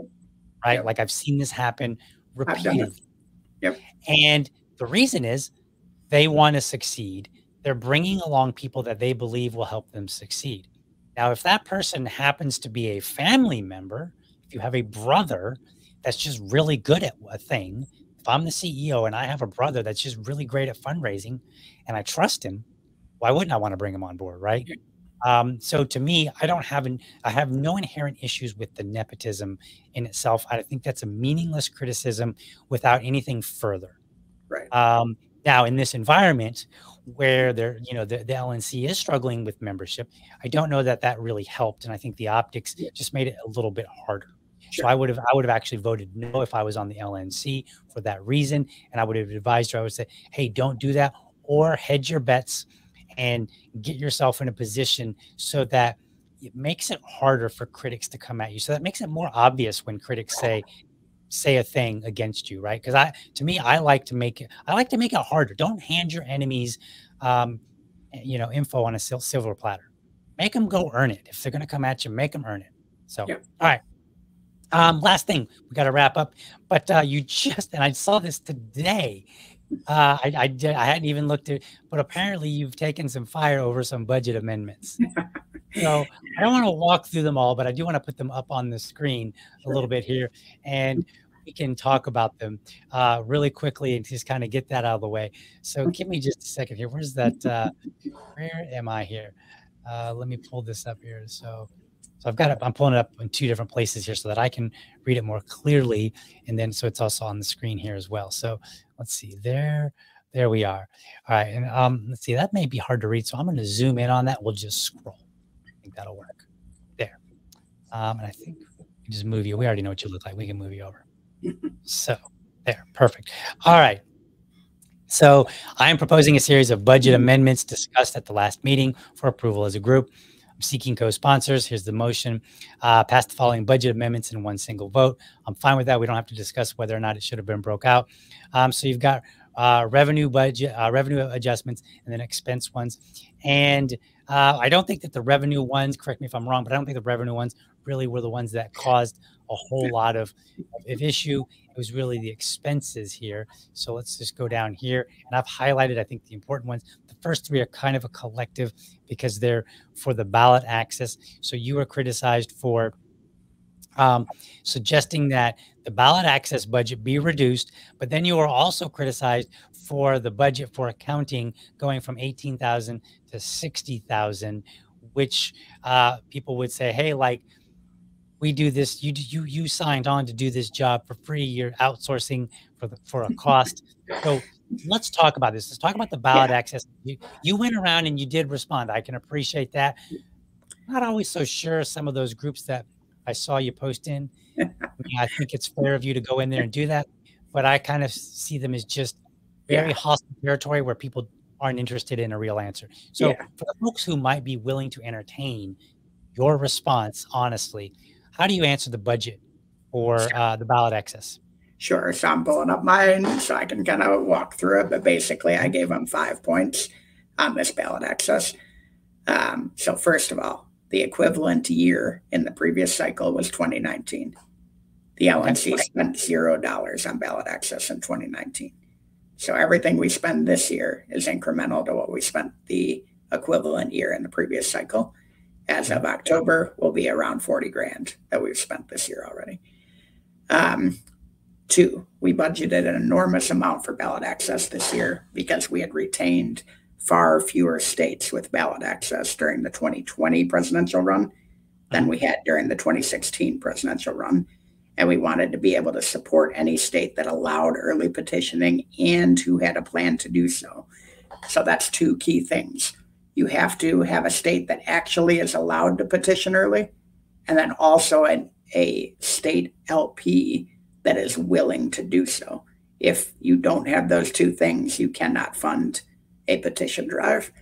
right? Yep. like i've seen this happen repeatedly. Yep. And the reason is they want to succeed. They're bringing along people that they believe will help them succeed. Now if that person happens to be a family member if you have a brother that's just really good at a thing if I'm the CEO and I have a brother that's just really great at fundraising and I trust him, why wouldn't I want to bring him on board? Right. Um, so to me, I don't have an, I have no inherent issues with the nepotism in itself. I think that's a meaningless criticism without anything further. Right. Um, now in this environment where there, you know, the, the LNC is struggling with membership, I don't know that that really helped. And I think the optics just made it a little bit harder. Sure. So I would have I would have actually voted no if I was on the LNC for that reason, and I would have advised her. I would say, hey, don't do that, or hedge your bets and get yourself in a position so that it makes it harder for critics to come at you. So that makes it more obvious when critics say say a thing against you, right? Because I to me, I like to make it I like to make it harder. Don't hand your enemies um, you know, info on a silver platter. Make them go earn it. If they're going to come at you, make them earn it. So, yep. all right. Um, last thing, we got to wrap up. But uh, you just, and I saw this today. Uh, I, I, I hadn't even looked at, but apparently you've taken some fire over some budget amendments. so I don't want to walk through them all, but I do want to put them up on the screen a little bit here, and we can talk about them uh, really quickly and just kind of get that out of the way. So give me just a second here. Where's that? Uh, where am I here? Uh, let me pull this up here. So so I've got it, I'm pulling it up in two different places here so that I can read it more clearly. And then so it's also on the screen here as well. So let's see there. There we are. All right. And um, let's see, that may be hard to read. So I'm going to zoom in on that. We'll just scroll. I think that'll work. There. Um, and I think we just move you. We already know what you look like. We can move you over. so there. Perfect. All right. So I am proposing a series of budget amendments discussed at the last meeting for approval as a group. I'm seeking co-sponsors. Here's the motion. Uh, pass the following budget amendments in one single vote. I'm fine with that. We don't have to discuss whether or not it should have been broke out. Um, so you've got uh, revenue budget, uh, revenue adjustments, and then expense ones. And uh, I don't think that the revenue ones, correct me if I'm wrong, but I don't think the revenue ones really were the ones that caused a whole lot of, of issue. Was really the expenses here. So let's just go down here. And I've highlighted, I think, the important ones. The first three are kind of a collective because they're for the ballot access. So you were criticized for um, suggesting that the ballot access budget be reduced, but then you were also criticized for the budget for accounting going from 18,000 to 60,000, which uh, people would say, hey, like, we do this you you you signed on to do this job for free you're outsourcing for the for a cost so let's talk about this. Let's talk about the ballot yeah. access. You, you went around and you did respond. I can appreciate that. Not always so sure some of those groups that I saw you post in. I, mean, I think it's fair of you to go in there and do that, but I kind of see them as just very yeah. hostile territory where people aren't interested in a real answer. So yeah. for folks who might be willing to entertain your response, honestly, how do you answer the budget or uh, the ballot access? Sure. So I'm pulling up mine so I can kind of walk through it. But basically, I gave them five points on this ballot access. Um, so, first of all, the equivalent year in the previous cycle was 2019. The LNC spent zero dollars on ballot access in 2019. So, everything we spend this year is incremental to what we spent the equivalent year in the previous cycle. As of October, will be around 40 grand that we've spent this year already. Um, Two, we budgeted an enormous amount for ballot access this year because we had retained far fewer states with ballot access during the 2020 presidential run than we had during the 2016 presidential run. And we wanted to be able to support any state that allowed early petitioning and who had a plan to do so. So that's two key things. You have to have a state that actually is allowed to petition early, and then also a, a state LP that is willing to do so. If you don't have those two things, you cannot fund a petition drive.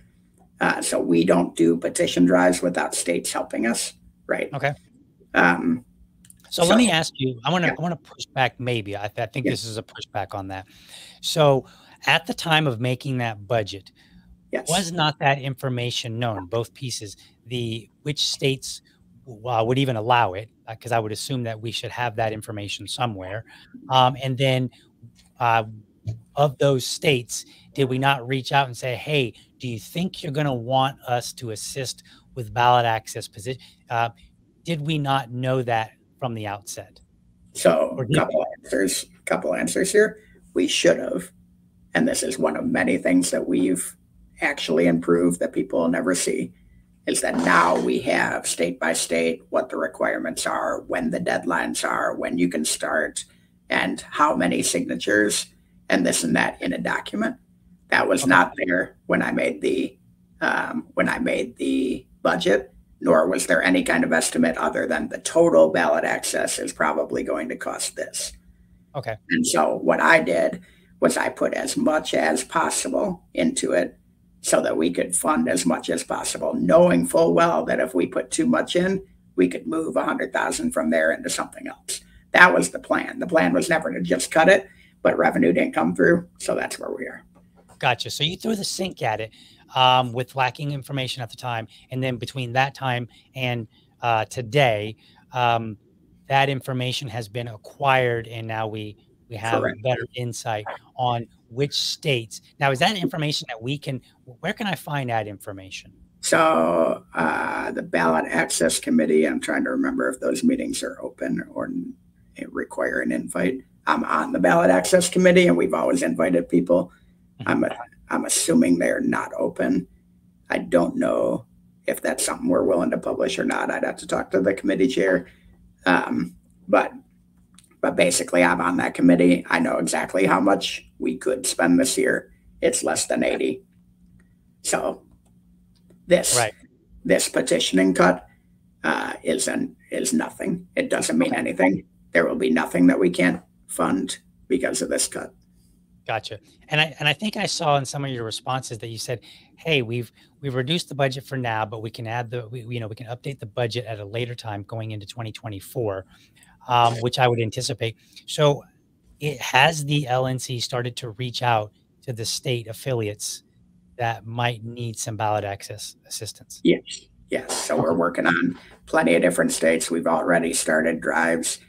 Uh, so we don't do petition drives without states helping us, right? Okay. Um, so, so, let me ask you. I want to. Yeah. I want to push back. Maybe I, I think yeah. this is a pushback on that. So, at the time of making that budget, yes. was not that information known? Both pieces. The which states uh, would even allow it, because uh, I would assume that we should have that information somewhere. Um, and then, uh, of those states, did we not reach out and say, "Hey, do you think you're going to want us to assist with ballot access petition?" Uh, did we not know that from the outset? So, a couple we? answers. Couple answers here. we should have, and this is one of many things that we've actually improve that people will never see, is that now we have state by state what the requirements are, when the deadlines are, when you can start, and how many signatures, and this and that in a document. That was not there when I made the um, when I made the budget, nor was there any kind of estimate other than the total ballot access is probably going to cost this. Okay. And so what I did was I put as much as possible into it so that we could fund as much as possible, knowing full well that if we put too much in, we could move a hundred thousand from there into something else. That was the plan. The plan was never to just cut it, but revenue didn't come through, so that's where we are. Gotcha. So you threw the sink at it um, with lacking information at the time, and then between that time and uh, today, um, that information has been acquired, and now we we have Correct. better insight on which states. Now, is that information that we can? Where can I find that information? So uh, the ballot access committee. I'm trying to remember if those meetings are open or require an invite. I'm on the ballot access committee, and we've always invited people. Mm-hmm. I'm I'm assuming they're not open. I don't know if that's something we're willing to publish or not. I'd have to talk to the committee chair. Um, but but basically, I'm on that committee. I know exactly how much we could spend this year. It's less than 80. So this right. this petitioning cut uh, is an, is nothing. It doesn't mean anything. There will be nothing that we can't fund because of this cut. Gotcha. And I and I think I saw in some of your responses that you said, "Hey, we've we've reduced the budget for now, but we can add the we, you know we can update the budget at a later time going into 2024." Um, which I would anticipate. So, it has the LNC started to reach out to the state affiliates that might need some ballot access assistance. Yes, yes. So we're working on plenty of different states. We've already started drives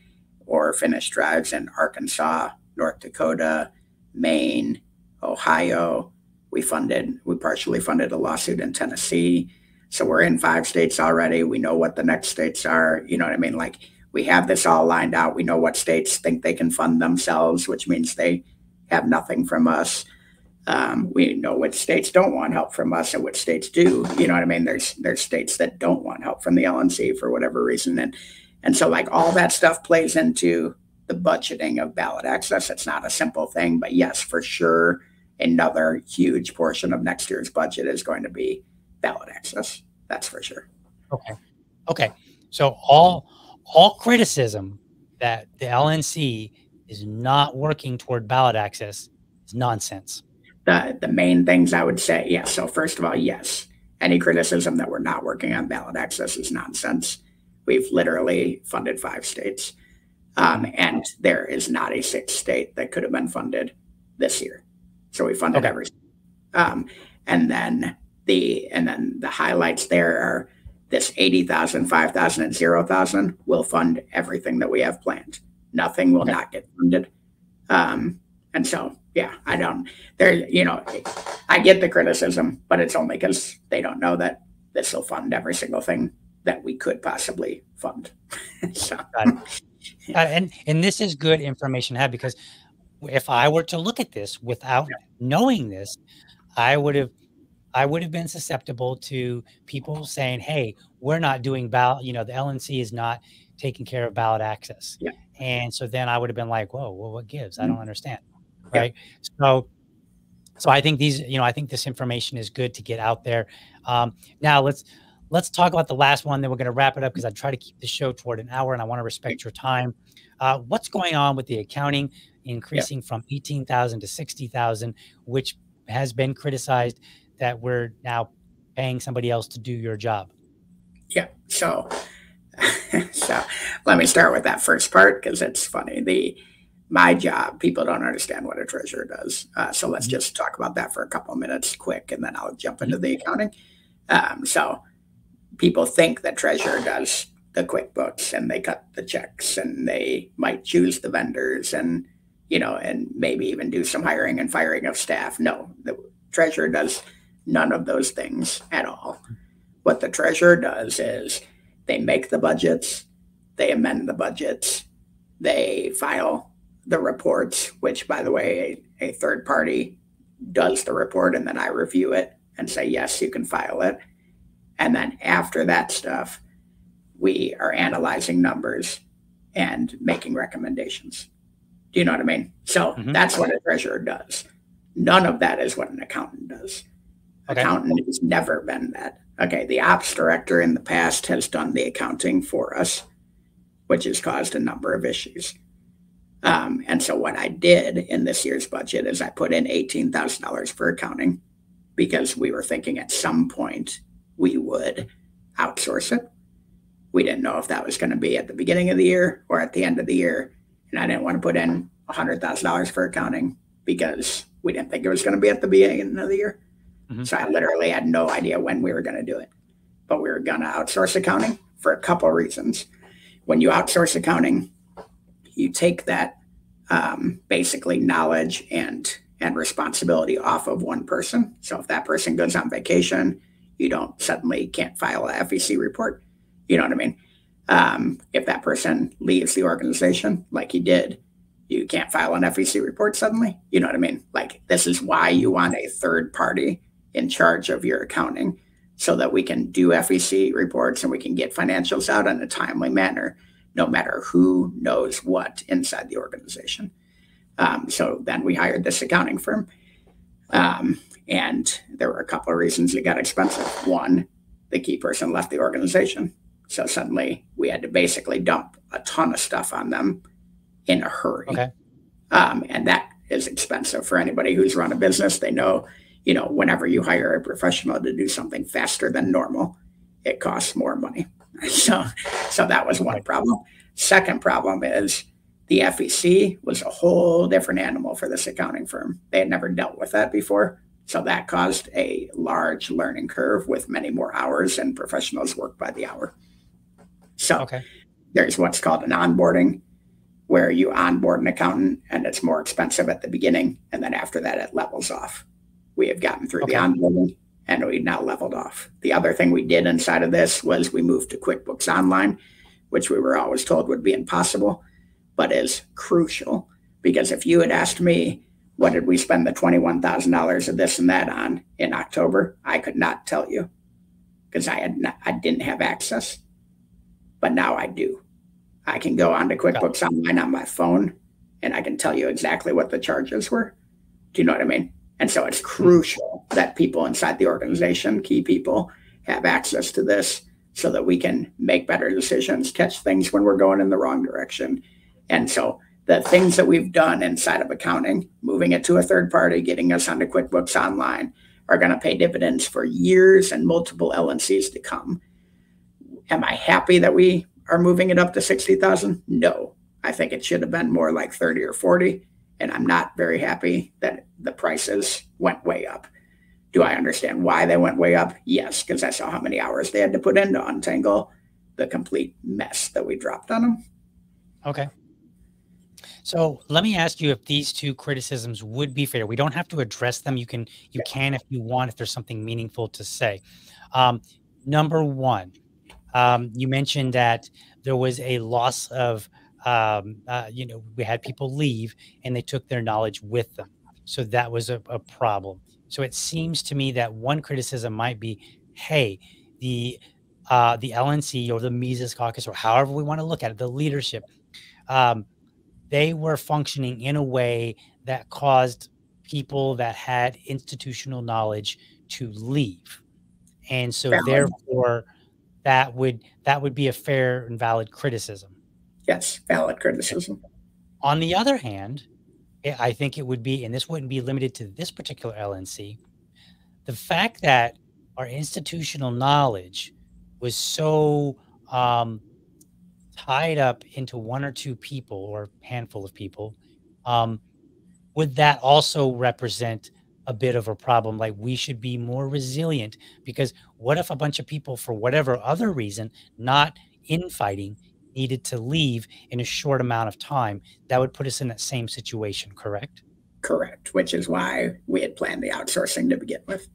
or finished drives in Arkansas, North Dakota, Maine, Ohio. We funded, we partially funded a lawsuit in Tennessee. So we're in five states already. We know what the next states are. You know what I mean? Like we have this all lined out. We know what states think they can fund themselves, which means they have nothing from us. Um, we know which states don't want help from us and which states do. You know what I mean? There's there's states that don't want help from the LNC for whatever reason, and and so like all that stuff plays into the budgeting of ballot access. It's not a simple thing, but yes, for sure, another huge portion of next year's budget is going to be ballot access. That's for sure. Okay. Okay. So all all criticism that the LNC is not working toward ballot access is nonsense. The the main things I would say, yes. So first of all, yes, any criticism that we're not working on ballot access is nonsense. We've literally funded five states, um, and there is not a sixth state that could have been funded this year. So we funded okay. every. Um, and then the and then the highlights there are this 80,000, 5,000, and 0,000 will fund everything that we have planned. Nothing will okay. not get funded. Um, and so, yeah, I don't, there, you know, I get the criticism, but it's only because they don't know that this will fund every single thing that we could possibly fund. so, uh, and, and this is good information to have because if I were to look at this without yeah. knowing this, I would have I would have been susceptible to people saying, "Hey, we're not doing ballot. You know, the LNC is not taking care of ballot access." Yeah. And so then I would have been like, "Whoa, well, what gives? I don't mm-hmm. understand." Right. Yeah. So, so I think these, you know, I think this information is good to get out there. Um, now let's let's talk about the last one. Then we're going to wrap it up because I try to keep the show toward an hour, and I want to respect your time. Uh, what's going on with the accounting increasing yeah. from eighteen thousand to sixty thousand, which has been criticized that we're now paying somebody else to do your job? Yeah. So, so let me start with that first part because it's funny. The my job, people don't understand what a treasurer does. Uh, so let's mm-hmm. just talk about that for a couple of minutes, quick, and then I'll jump into the accounting. Um, so people think that treasurer does the QuickBooks and they cut the checks and they might choose the vendors and you know and maybe even do some hiring and firing of staff. No, the treasurer does none of those things at all. What the treasurer does is they make the budgets, they amend the budgets, they file the reports, which by the way, a, a third party does the report and then I review it and say, yes, you can file it. And then after that stuff, we are analyzing numbers and making recommendations. Do you know what I mean? So mm-hmm. that's what a treasurer does. None of that is what an accountant does. Okay. Accountant has never been that. Okay, the ops director in the past has done the accounting for us, which has caused a number of issues. Um, and so what I did in this year's budget is I put in $18,000 for accounting because we were thinking at some point we would outsource it. We didn't know if that was going to be at the beginning of the year or at the end of the year. And I didn't want to put in $100,000 for accounting because we didn't think it was going to be at the beginning of the year. Mm-hmm. So I literally had no idea when we were going to do it. But we were going to outsource accounting for a couple of reasons. When you outsource accounting, you take that um, basically knowledge and and responsibility off of one person. So if that person goes on vacation, you don't suddenly can't file a FEC report. You know what I mean? Um, if that person leaves the organization, like he did, you can't file an FEC report suddenly. You know what I mean? Like this is why you want a third party in charge of your accounting so that we can do FEC reports and we can get financials out in a timely manner, no matter who knows what inside the organization. Um, so then we hired this accounting firm. Um, and there were a couple of reasons it got expensive. One, the key person left the organization. So suddenly we had to basically dump a ton of stuff on them in a hurry. Okay. Um, and that is expensive for anybody who's run a business. They know you know, whenever you hire a professional to do something faster than normal, it costs more money. So, so that was one problem. Second problem is the FEC was a whole different animal for this accounting firm. They had never dealt with that before. So that caused a large learning curve with many more hours and professionals work by the hour. So okay. there's what's called an onboarding where you onboard an accountant and it's more expensive at the beginning. And then after that, it levels off we have gotten through okay. the onboarding and we now leveled off. The other thing we did inside of this was we moved to QuickBooks Online, which we were always told would be impossible, but is crucial because if you had asked me, what did we spend the $21,000 of this and that on in October? I could not tell you because I had not, I didn't have access, but now I do. I can go on to QuickBooks Online on my phone and I can tell you exactly what the charges were. Do you know what I mean? And so it's crucial that people inside the organization, key people, have access to this so that we can make better decisions, catch things when we're going in the wrong direction. And so the things that we've done inside of accounting, moving it to a third party, getting us onto QuickBooks Online, are going to pay dividends for years and multiple LNCs to come. Am I happy that we are moving it up to 60,000? No. I think it should have been more like 30 or 40 and I'm not very happy that the prices went way up. Do I understand why they went way up? Yes, because I saw how many hours they had to put in to untangle the complete mess that we dropped on them. Okay. So let me ask you if these two criticisms would be fair. We don't have to address them. You can you yeah. can if you want if there's something meaningful to say. Um, number one, um, you mentioned that there was a loss of um, uh, you know, we had people leave and they took their knowledge with them. So that was a, a problem. So it seems to me that one criticism might be, hey, the uh, the LNC or the Mises Caucus or however we want to look at it, the leadership, um, they were functioning in a way that caused people that had institutional knowledge to leave, and so therefore that would that would be a fair and valid criticism. Yes, valid criticism. On the other hand, I think it would be, and this wouldn't be limited to this particular LNC, the fact that our institutional knowledge was so um, tied up into one or two people or handful of people, um, would that also represent a bit of a problem? Like we should be more resilient because what if a bunch of people, for whatever other reason, not infighting, needed to leave in a short amount of time, that would put us in that same situation, correct? Correct, which is why we had planned the outsourcing to begin with.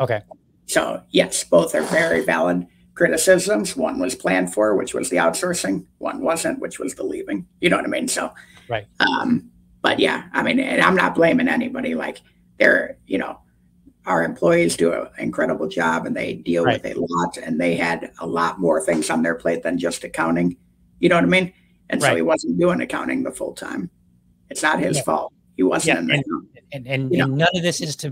Okay. So, yes, both are very valid criticisms. One was planned for, which was the outsourcing, one wasn't, which was the leaving. You know what I mean? So, Right. Um, but yeah, I mean, and I'm not blaming anybody. Like they're, you know, our employees do an incredible job and they deal Right. with a lot and they had a lot more things on their plate than just accounting. You know what I mean? And so he wasn't doing accounting the full time. It's not his Yeah. fault. He wasn't Yeah, and and, know. and none of this is to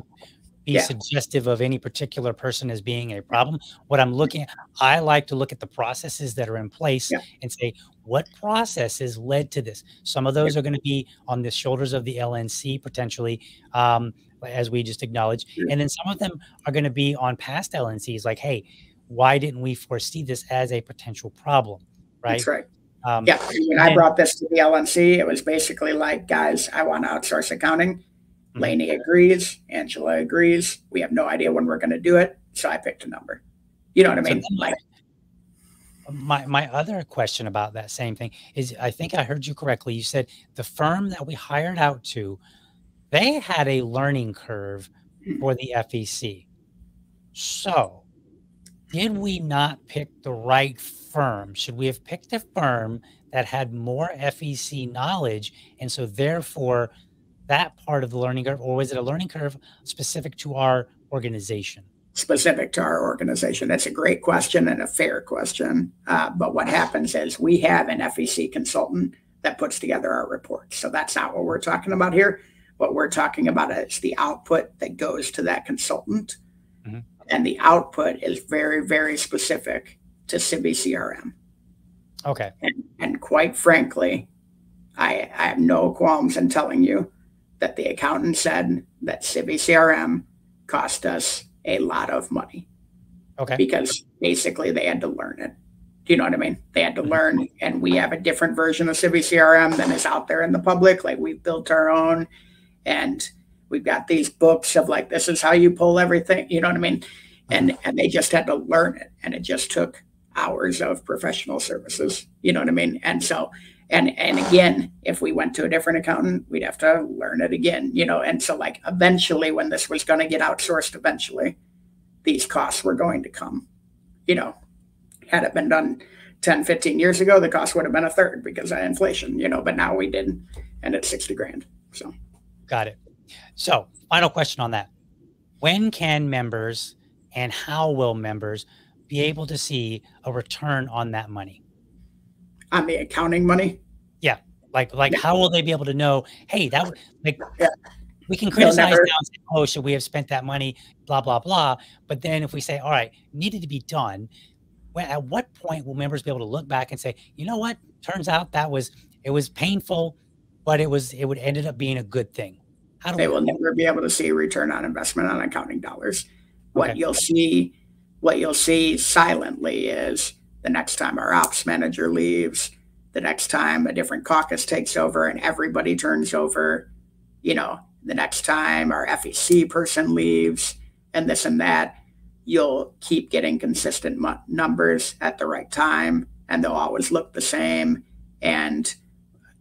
be Yeah. suggestive of any particular person as being a problem. What I'm looking at, I like to look at the processes that are in place Yeah. and say what processes led to this. Some of those are going to be on the shoulders of the LNC potentially, um, as we just acknowledged, and then some of them are going to be on past LNCs. Like, hey, why didn't we foresee this as a potential problem? Right. That's right. Um, Yeah. When I brought this to the LNC, it was basically like, guys, I want to outsource accounting. Mhm. Laney agrees. Angela agrees. We have no idea when we're going to do it. So I picked a number. You know what I mean? Like, My my other question about that same thing is I think I heard you correctly. You said the firm that we hired out to, they had a learning curve for the FEC. So, did we not pick the right firm? Should we have picked a firm that had more FEC knowledge and so therefore that part of the learning curve or was it a learning curve specific to our organization? specific to our organization? That's a great question and a fair question. Uh, but what happens is we have an FEC consultant that puts together our reports. So that's not what we're talking about here. What we're talking about is the output that goes to that consultant. Mhm. And the output is very, very specific to Civi CRM. Okay. And, and quite frankly, I, I have no qualms in telling you that the accountant said that Civi CRM cost us a lot of money Okay. because basically they had to learn it. Do you know what I mean? They had to Mhm. learn, and we have a different version of Civi CRM than is out there in the public. Like we've built our own, and we've got these books of like this is how you pull everything. You know what I mean? And and they just had to learn it, and it just took hours of professional services. You know what I mean? And so. And and again, if we went to a different accountant, we'd have to learn it again, you know. And so like eventually when this was going to get outsourced eventually, these costs were going to come. You know, had it been done 10, 15 years ago, the cost would have been a third because of inflation, you know, but now we didn't and it's 60 grand. So Got it. So, final question on that. When can members and how will members be able to see a return on that money? on the accounting money, Yeah. Like, like Yeah. how will they be able to know, hey, that like Yeah. we can criticize now and say, oh, should we have spent that money? Blah, blah, blah. But then if we say, all right, needed to be done, when, at what point will members be able to look back and say, you know what? Turns out that was it was painful, but it was it would ended up being a good thing. How do they we will never be able to see a return on investment on accounting dollars. What Okay. you'll see, what you'll see silently is the next time our ops manager leaves, the next time a different caucus takes over and everybody turns over, you know, the next time our FEC person leaves and this and that, you'll keep getting consistent numbers at the right time and they'll always look the same. And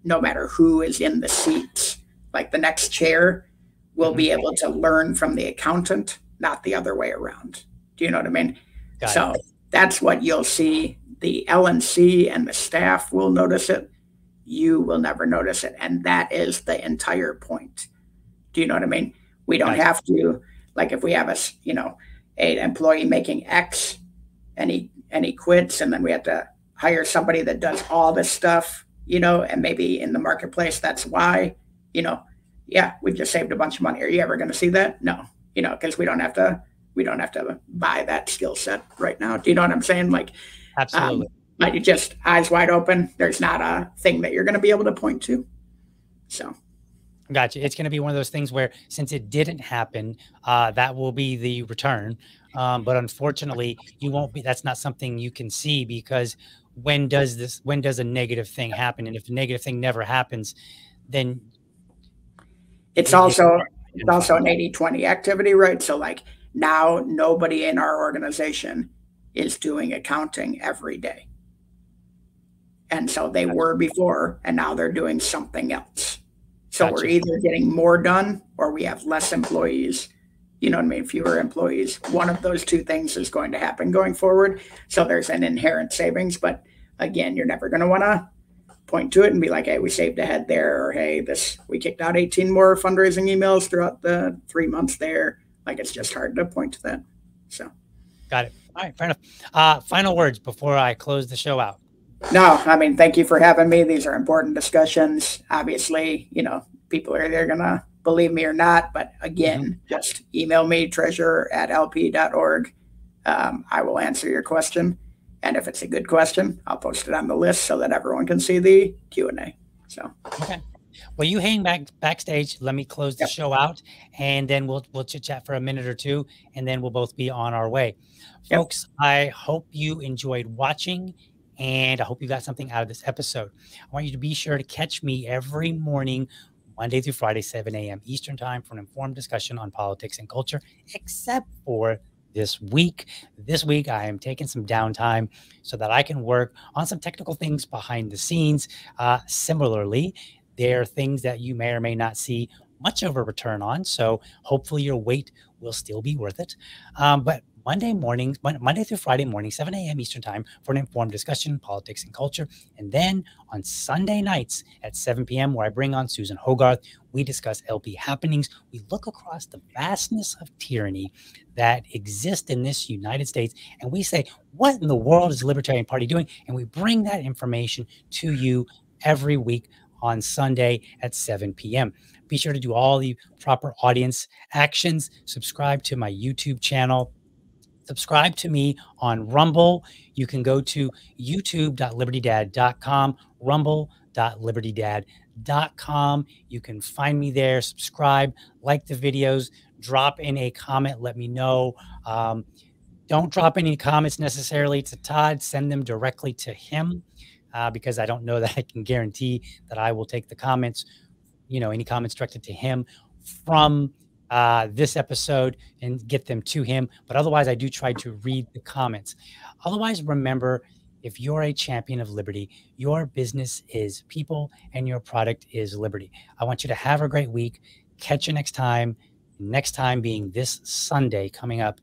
no matter who is in the seats, like the next chair will be mm-hmm. able to learn from the accountant, not the other way around. Do you know what I mean? got so it? that's what you'll see. The LNC and the staff will notice it. You will never notice it. And that is the entire point. Do you know what I mean? We don't have to, like if we have a, you know, a employee making X and he and he quits and then we have to hire somebody that does all this stuff, you know, and maybe in the marketplace that's why, you know, yeah, we've just saved a bunch of money. Are you ever going to see that? No, you know, because we don't have to we don't have to buy that skill set right now. Do you know what I'm saying? Like, Absolutely. um, but you just eyes wide open. There's not a thing that you're going to be able to point to. So Gotcha. It's going to be one of those things where since it didn't happen, uh, that will be the return. Um, but unfortunately, you won't be. That's not something you can see because when does this? When does a negative thing happen? And if the negative thing never happens, then it's you also it's also an 80-20 activity, right? So like now nobody in our organization is doing accounting every day. And so they were before, and now they're doing something else. So we're either getting more done or we have less employees. You know what I mean? Fewer employees. One of those two things is going to happen going forward. So there's an inherent savings, but again, you're never going to want to point to it and be like, hey, we saved a head there, or hey, this we kicked out 18 more fundraising emails throughout the three months there. Like it's just hard to point to that. So got it. All right, fair enough. Uh, final words before I close the show out. No, I mean, thank you for having me. These are important discussions. Obviously, you know, people are either gonna believe me or not, but again, mm-hmm. just email me treasurer at lp.org. Um, I will answer your question. And if it's a good question, I'll post it on the list so that everyone can see the Q and A. So okay. Well, you hang back backstage. Let me close the yep. show out, and then we'll we'll chit chat for a minute or two, and then we'll both be on our way, yep. folks. I hope you enjoyed watching, and I hope you got something out of this episode. I want you to be sure to catch me every morning Monday through Friday, 7 a.m. Eastern Time for an informed discussion on politics and culture, except for this week. This week, I am taking some downtime so that I can work on some technical things behind the scenes. Uh, similarly, there are things that you may or may not see much of a return on. So hopefully, your wait will still be worth it. Um, but Monday mornings, Monday through Friday morning, 7 a.m. Eastern Time for an informed discussion, politics and culture. And then on Sunday nights at 7 p.m., where I bring on Susan Hogarth, we discuss LP happenings. We look across the vastness of tyranny that exists in this United States, and we say, what in the world is the Libertarian Party doing? And we bring that information to you every week on Sunday at 7 p.m. Be sure to do all the proper audience actions. Subscribe to my YouTube channel subscribe to me on Rumble. You can go to youtube.libertydad.com, rumble.libertydad.com. You can find me there, subscribe, like the videos, drop in a comment, let me know. Um, don't drop any comments necessarily to Todd, send them directly to him uh, because I don't know that I can guarantee that I will take the comments, you know, any comments directed to him from uh, this episode and get them to him. But otherwise, I do try to read the comments. Otherwise, remember if you're a champion of liberty, your business is people and your product is liberty. I want you to have a great week. Catch you next time. Next time being this Sunday coming up,